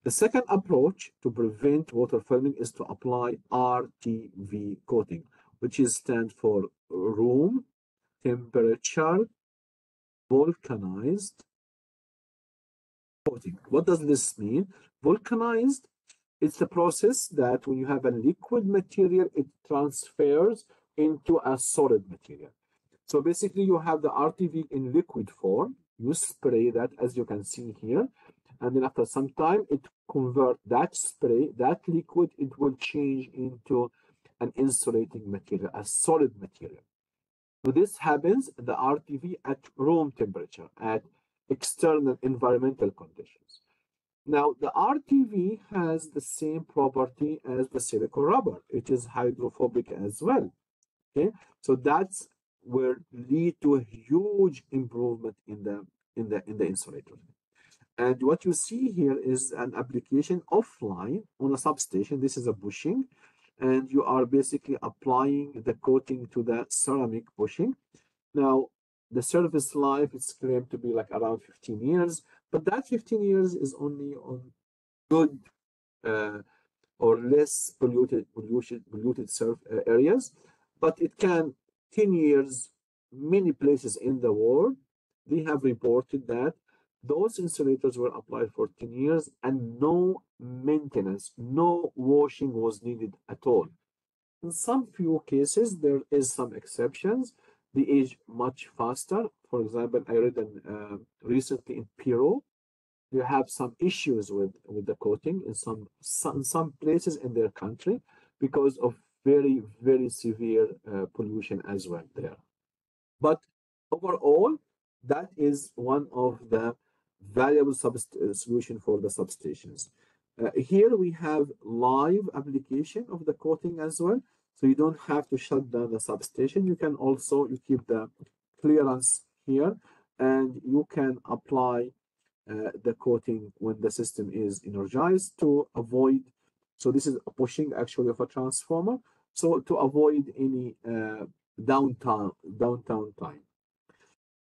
The second approach to prevent water filming is to apply RTV coating, which is stand for room temperature vulcanized coating. What does this mean? Vulcanized, it's the process that when you have a liquid material, it transfers into a solid material. So basically you have the RTV in liquid form. You spray that as you can see here and then after some time it convert that spray that liquid it will change into an insulating material a solid material so this happens the rtv at room temperature at external environmental conditions now the rtv has the same property as the silicon rubber it is hydrophobic as well okay so that's will lead to a huge improvement in the in the in the insulator and what you see here is an application offline on a substation. This is a bushing. And you are basically applying the coating to the ceramic bushing. Now, the service life is claimed to be like around 15 years, but that 15 years is only on good uh, or less polluted polluted polluted surf uh, areas, but it can 10 years. Many places in the world they have reported that those insulators were applied for 10 years and no maintenance, no washing was needed at all. In some few cases, there is some exceptions. They age much faster. For example, I read uh, recently in Peru, you have some issues with, with the coating in some, some, some places in their country because of very, very severe uh, pollution as well there. But overall, that is one of the valuable uh, solution for the substations. Uh, here we have live application of the coating as well. So you don't have to shut down the substation. You can also you keep the clearance here and you can apply uh, the coating when the system is energized to avoid. So this is a bushing actually of a transformer. So to avoid any uh, downtime, downtime time.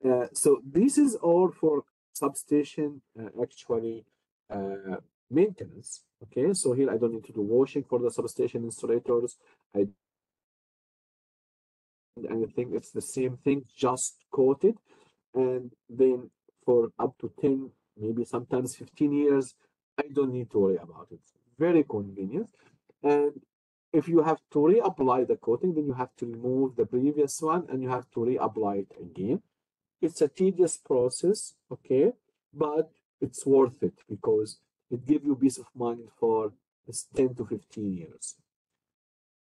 Uh, so this is all for substation uh, actually uh, maintenance. Okay, so here I don't need to do washing for the substation insulators. I and I think it's the same thing, just coated. And then for up to 10, maybe sometimes 15 years, I don't need to worry about it. Very convenient. And if you have to reapply the coating, then you have to remove the previous one and you have to reapply it again. It's a tedious process, okay, but it's worth it because it gives you peace of mind for 10 to 15 years.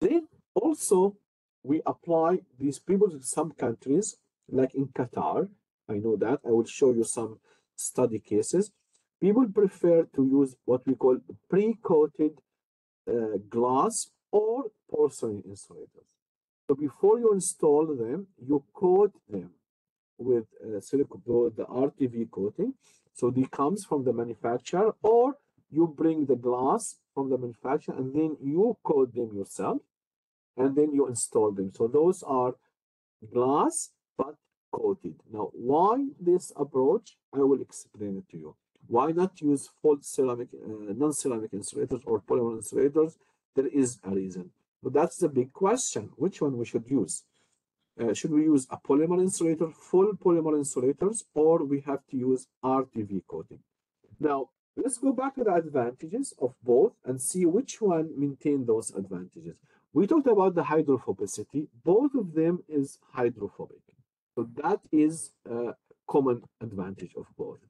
Then also we apply these people to some countries, like in Qatar. I know that. I will show you some study cases. People prefer to use what we call pre-coated uh, glass or porcelain insulators. So before you install them, you coat them with uh, silicone, the RTV coating. So they comes from the manufacturer, or you bring the glass from the manufacturer and then you coat them yourself, and then you install them. So those are glass but coated. Now, why this approach? I will explain it to you. Why not use full ceramic, uh, non-ceramic insulators or polymer insulators? There is a reason. But that's the big question. Which one we should use? Uh, should we use a polymer insulator, full polymer insulators, or we have to use RTV coating? Now, let's go back to the advantages of both and see which one maintain those advantages. We talked about the hydrophobicity. Both of them is hydrophobic. So that is a common advantage of both.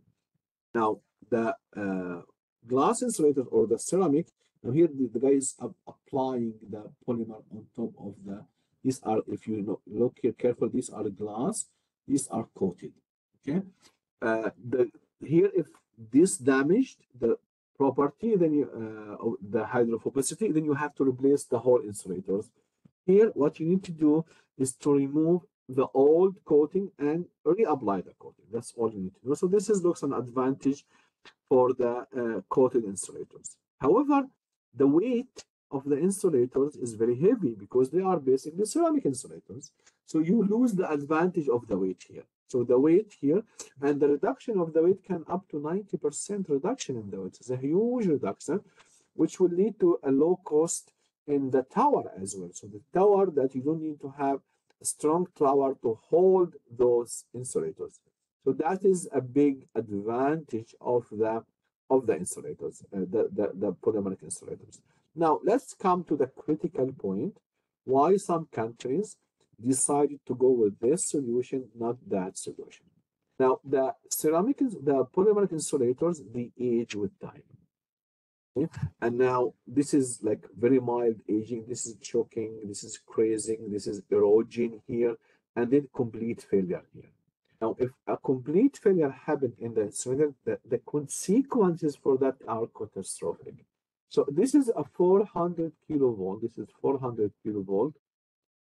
Now, the uh, glass insulator or the ceramic, now here the, the guy is applying the polymer on top of the, these are, if you know, look here careful, these are glass, these are coated, okay? Uh, the Here, if this damaged the property, then you, uh, the hydrophobicity, then you have to replace the whole insulators. Here, what you need to do is to remove the old coating and reapply the coating. That's all you need to do. So this is looks an advantage for the uh, coated insulators. However, the weight of the insulators is very heavy because they are basically ceramic insulators. So you lose the advantage of the weight here. So the weight here and the reduction of the weight can up to 90% reduction in the weight. It's a huge reduction, which will lead to a low cost in the tower as well. So the tower that you don't need to have a strong tower to hold those insulators. So that is a big advantage of the of the insulators, uh, the, the, the polymeric insulators. Now let's come to the critical point. Why some countries decided to go with this solution, not that solution. Now, the ceramic, the polymeric insulators, they age with time. Okay? And now this is like very mild aging. This is chalking. This is crazing. This is erosion here, and then complete failure here. Now, if a complete failure happened in the insulator, the, the consequences for that are catastrophic. So this is a 400 kilovolt. This is 400 kilovolt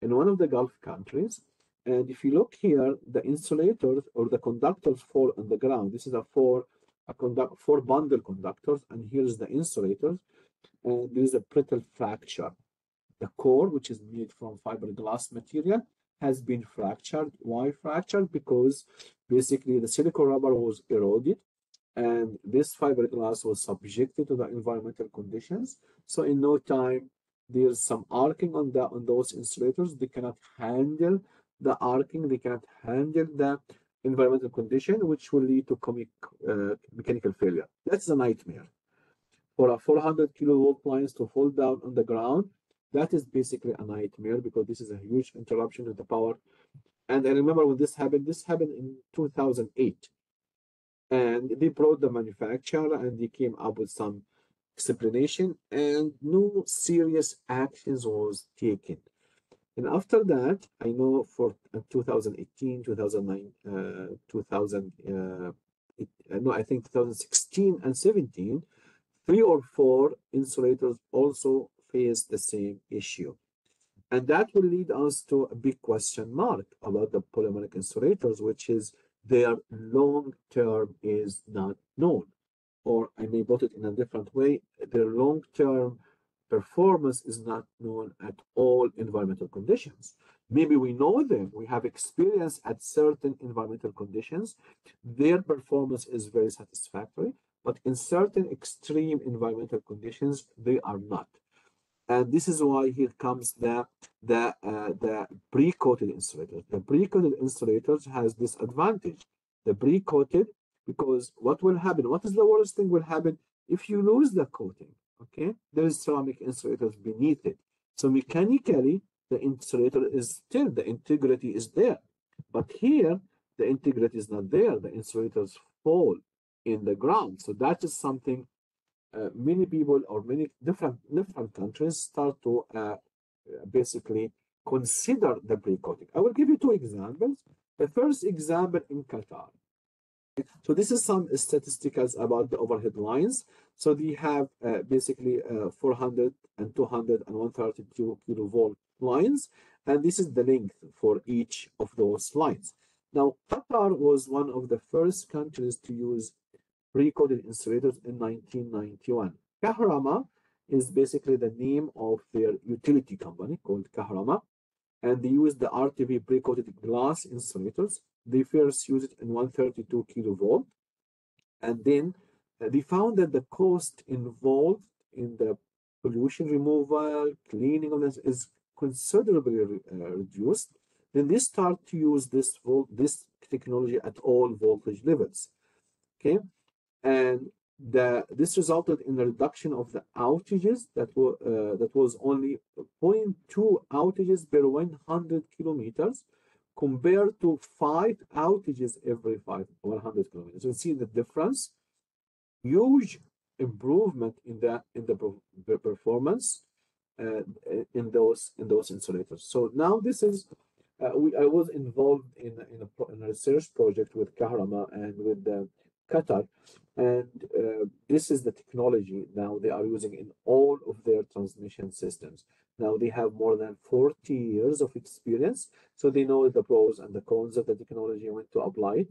in one of the Gulf countries. And if you look here, the insulators or the conductors fall on the ground. This is a four a conduct four bundle conductors, and here's the insulators. And there is a brittle fracture. The core, which is made from fiberglass material, has been fractured. Why fractured? Because basically the silicone rubber was eroded and this fiberglass was subjected to the environmental conditions. So in no time, there's some arcing on that on those insulators. They cannot handle the arcing. They cannot handle the environmental condition, which will lead to comic, uh, mechanical failure. That's a nightmare. For a 400 kilovolt lines to fall down on the ground, that is basically a nightmare because this is a huge interruption to the power. And I remember when this happened, this happened in 2008. And they brought the manufacturer and they came up with some explanation and no serious actions was taken. And after that, I know for 2018, 2009, uh, 2000, uh, it, uh, no, I think 2016 and 17, three or four insulators also face the same issue. And that will lead us to a big question mark about the polymeric insulators, which is their long term is not known. Or I may put it in a different way, their long term performance is not known at all environmental conditions. Maybe we know them, we have experience at certain environmental conditions, their performance is very satisfactory, but in certain extreme environmental conditions, they are not. And this is why here comes the the uh, the pre-coated insulators. The pre-coated insulators has this advantage. The pre-coated, because what will happen? What is the worst thing will happen if you lose the coating? okay there is ceramic insulators beneath it so mechanically the insulator is still the integrity is there but here the integrity is not there the insulators fall in the ground so that is something many people or many different different countries start to uh, basically consider the pre-coating i will give you two examples the first example in qatar So this is some statistics about the overhead lines. So they have uh, basically uh, 400 and 200 and 132 kilovolt lines. And this is the length for each of those lines. Now, Qatar was one of the first countries to use pre-coated insulators in 1991. Kahramaa is basically the name of their utility company called Kahramaa. And they use the RTV pre-coated glass insulators. They first used it in 132 kilovolt. And then uh, they found that the cost involved in the pollution removal, cleaning of this is considerably uh, reduced. Then they start to use this this technology at all voltage levels. Okay, and the, this resulted in a reduction of the outages that were uh, that was only 0.2 outages per 100 kilometers compared to five outages every five 100 kilometers. You see the difference, huge improvement in the in the performance uh, in those in those insulators. So now this is uh, we I was involved in in a, in a research project with Kahramaa and with the Qatar. And uh, this is the technology now they are using in all of their transmission systems. Now they have more than 40 years of experience, so they know the pros and the cons of the technology when to apply.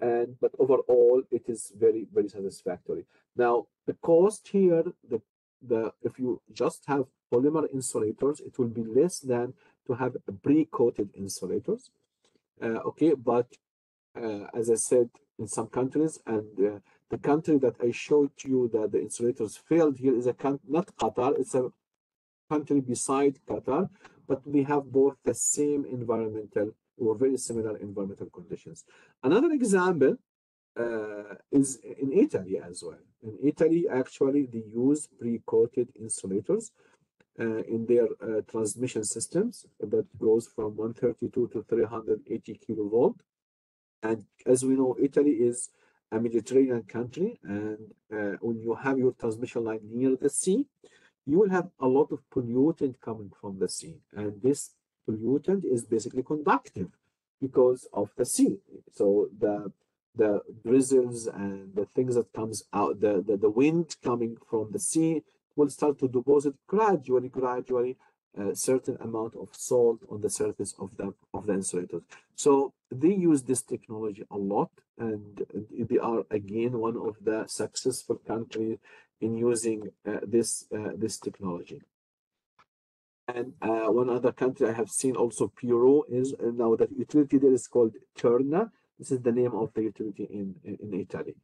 And but overall, it is very very satisfactory. Now the cost here, the the if you just have polymer insulators, it will be less than to have pre-coated insulators. Uh, okay, but uh, as I said, in some countries. And uh, the country that I showed you that the insulators failed here is a country, not Qatar, it's a country beside Qatar, but we have both the same environmental or very similar environmental conditions. Another example uh, is in Italy as well. In Italy, actually, they use pre-coated insulators uh, in their uh, transmission systems that goes from 132 to 380 kilovolt. And as we know, Italy is a Mediterranean country, and uh, when you have your transmission line near the sea, you will have a lot of pollutant coming from the sea, and this pollutant is basically conductive because of the sea. So the the drizzles and the things that comes out, the, the, the wind coming from the sea will start to deposit gradually, gradually a certain amount of salt on the surface of the of the insulators. So they use this technology a lot, and they are again one of the successful countries in using uh, this uh, this technology. And uh, one other country I have seen also Peru is uh, now that utility there is called Terna. This is the name of the utility in in, Italy.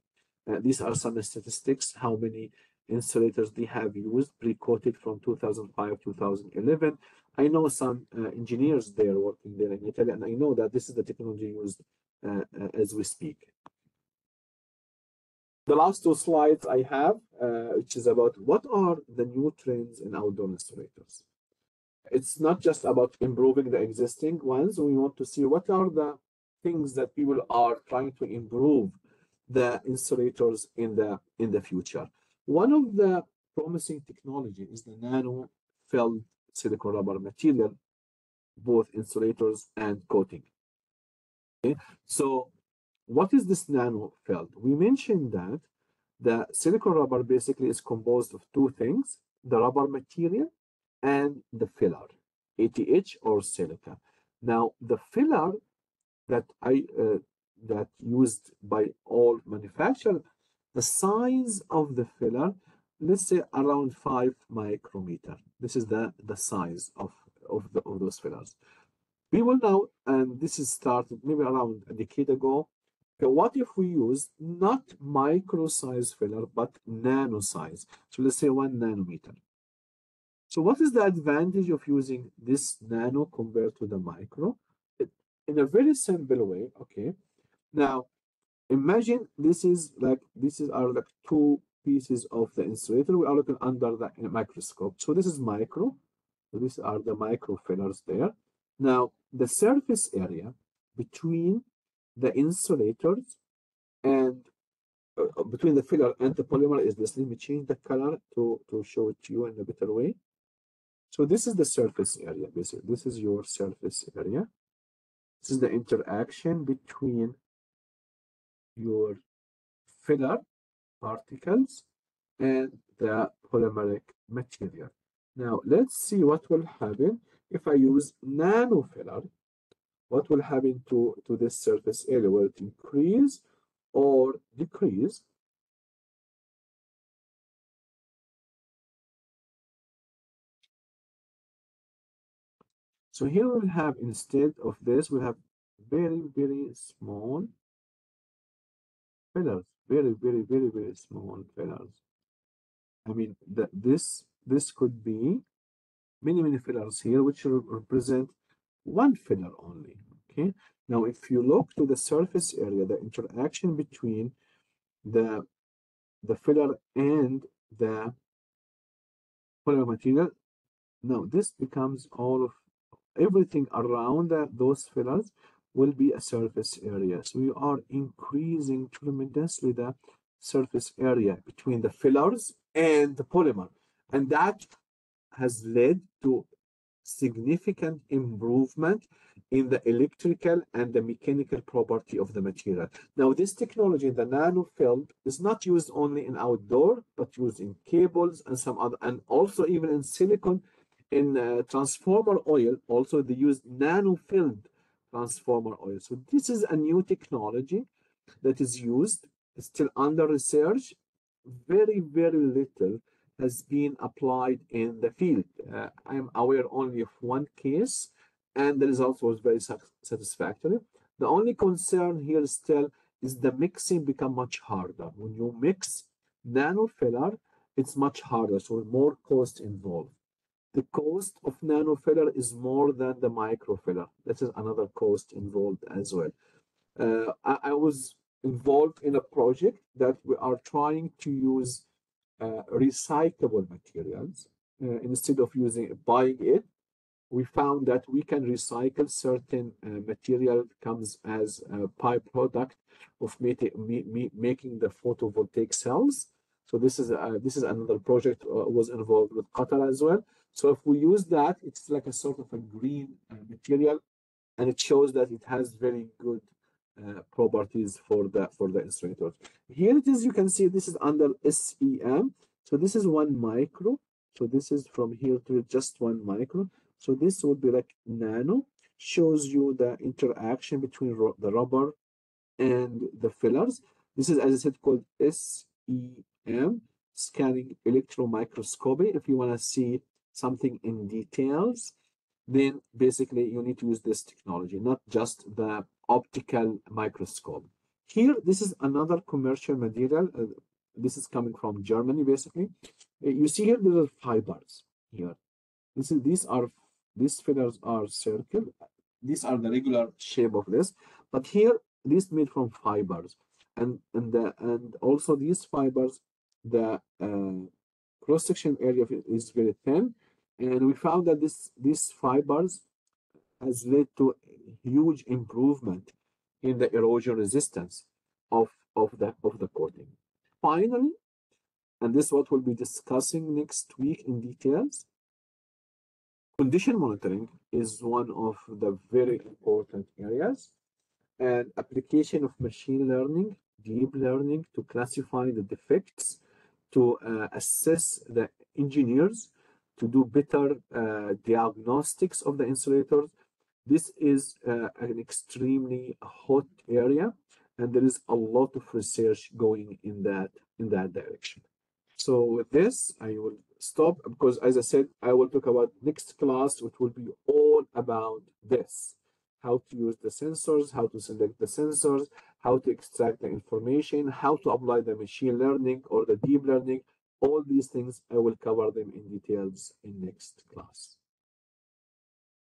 Uh, these are some statistics how many insulators they have used pre-coated from 2005 2011 i know some uh, engineers there working there in italy and i know that this is the technology used as we speak. The last two slides i have uh, which is about what are the new trends in outdoor insulators it's not just about improving the existing ones. We want to see what are the things that people are trying to improve the insulators in the in the future. One of the promising technology is the nano filled silicon rubber material, both insulators and coating. Okay, so what is this nano filled? We mentioned that the silicon rubber basically is composed of two things, the rubber material and the filler, ATH or silica. Now, the filler that I uh, that used by all manufacturers the size of the filler, let's say around five micrometer. This is the, the size of, of, the, of those fillers. We will now, and this is started maybe around a decade ago. What if we use not micro size filler, but nano size? So let's say one nanometer. So what is the advantage of using this nano compared to the micro? It, in a very simple way, okay. Now, imagine this is like this is our like two pieces of the insulator we are looking under the microscope so this is micro so these are the micro fillers there now the surface area between the insulators and uh, between the filler and the polymer is this. Let me change the color to to show it to you in a better way. So this is the surface area basically. This is your surface area. This is the interaction between your filler particles and the polymeric material. Now let's see what will happen if I use nanofiller. What will happen to, to this surface area? Will it increase or decrease? So here we'll have, instead of this, we have very, very small fillers, very, very, very, very small fillers. I mean, that this, this could be many, many fillers here, which represent one filler only, okay? Now, if you look to the surface area, the interaction between the, the filler and the polymer material, now this becomes all of everything around that, those fillers will be a surface area. So you are increasing tremendously the surface area between the fillers and the polymer. And that has led to significant improvement in the electrical and the mechanical property of the material. Now, this technology, the nanofilm, is not used only in outdoor, but used in cables and some other, and also even in silicon in uh, transformer oil, also they use nanofilmed transformer oil. So this is a new technology that is used, still under research. Very, very little has been applied in the field. Uh, I am aware only of one case, and the result was very satisfactory. The only concern here still is the mixing become much harder. When you mix nanofiller, it's much harder, so more cost involved the cost of nanofiller is more than the microfiller. That is another cost involved as well. Uh, I, I, was involved in a project that we are trying to use uh, recyclable materials uh, instead of using buying it. We found that we can recycle certain uh, material comes as a byproduct of making the photovoltaic cells. So this is uh, this is another project uh, was involved with Qatar as well. So if we use that, it's like a sort of a green material, and it shows that it has very good uh, properties for the for the insulators. Here it is. You can see this is under SEM. So this is one micro. So this is from here to just one micro. So this would be like nano. Shows you the interaction between the rubber and the fillers. This is, as I said, called SEM, scanning electron microscopy. If you want to see something in details, then basically you need to use this technology, not just the optical microscope. Here, this is another commercial material. Uh, this is coming from Germany, basically. Uh, you see here, there are fibers here. This is, these are, these fillers are circle. These are the regular shape of this. But here, this made from fibers. And, and, the, and also these fibers, the uh, cross-section area is very thin and we found that this these fibers has led to huge improvement in the erosion resistance of of the of the coating finally and this is what we'll be discussing next week in details condition monitoring is one of the very important areas and application of machine learning deep learning to classify the defects to uh, assess the engineers to do better uh, diagnostics of the insulators. This is uh, an extremely hot area, and there is a lot of research going in that in that direction. So with this, I will stop because, as I said, I will talk about next class, which will be all about this: how to use the sensors, how to select the sensors, how to extract the information, how to apply the machine learning or the deep learning all these things, I will cover them in details in next class.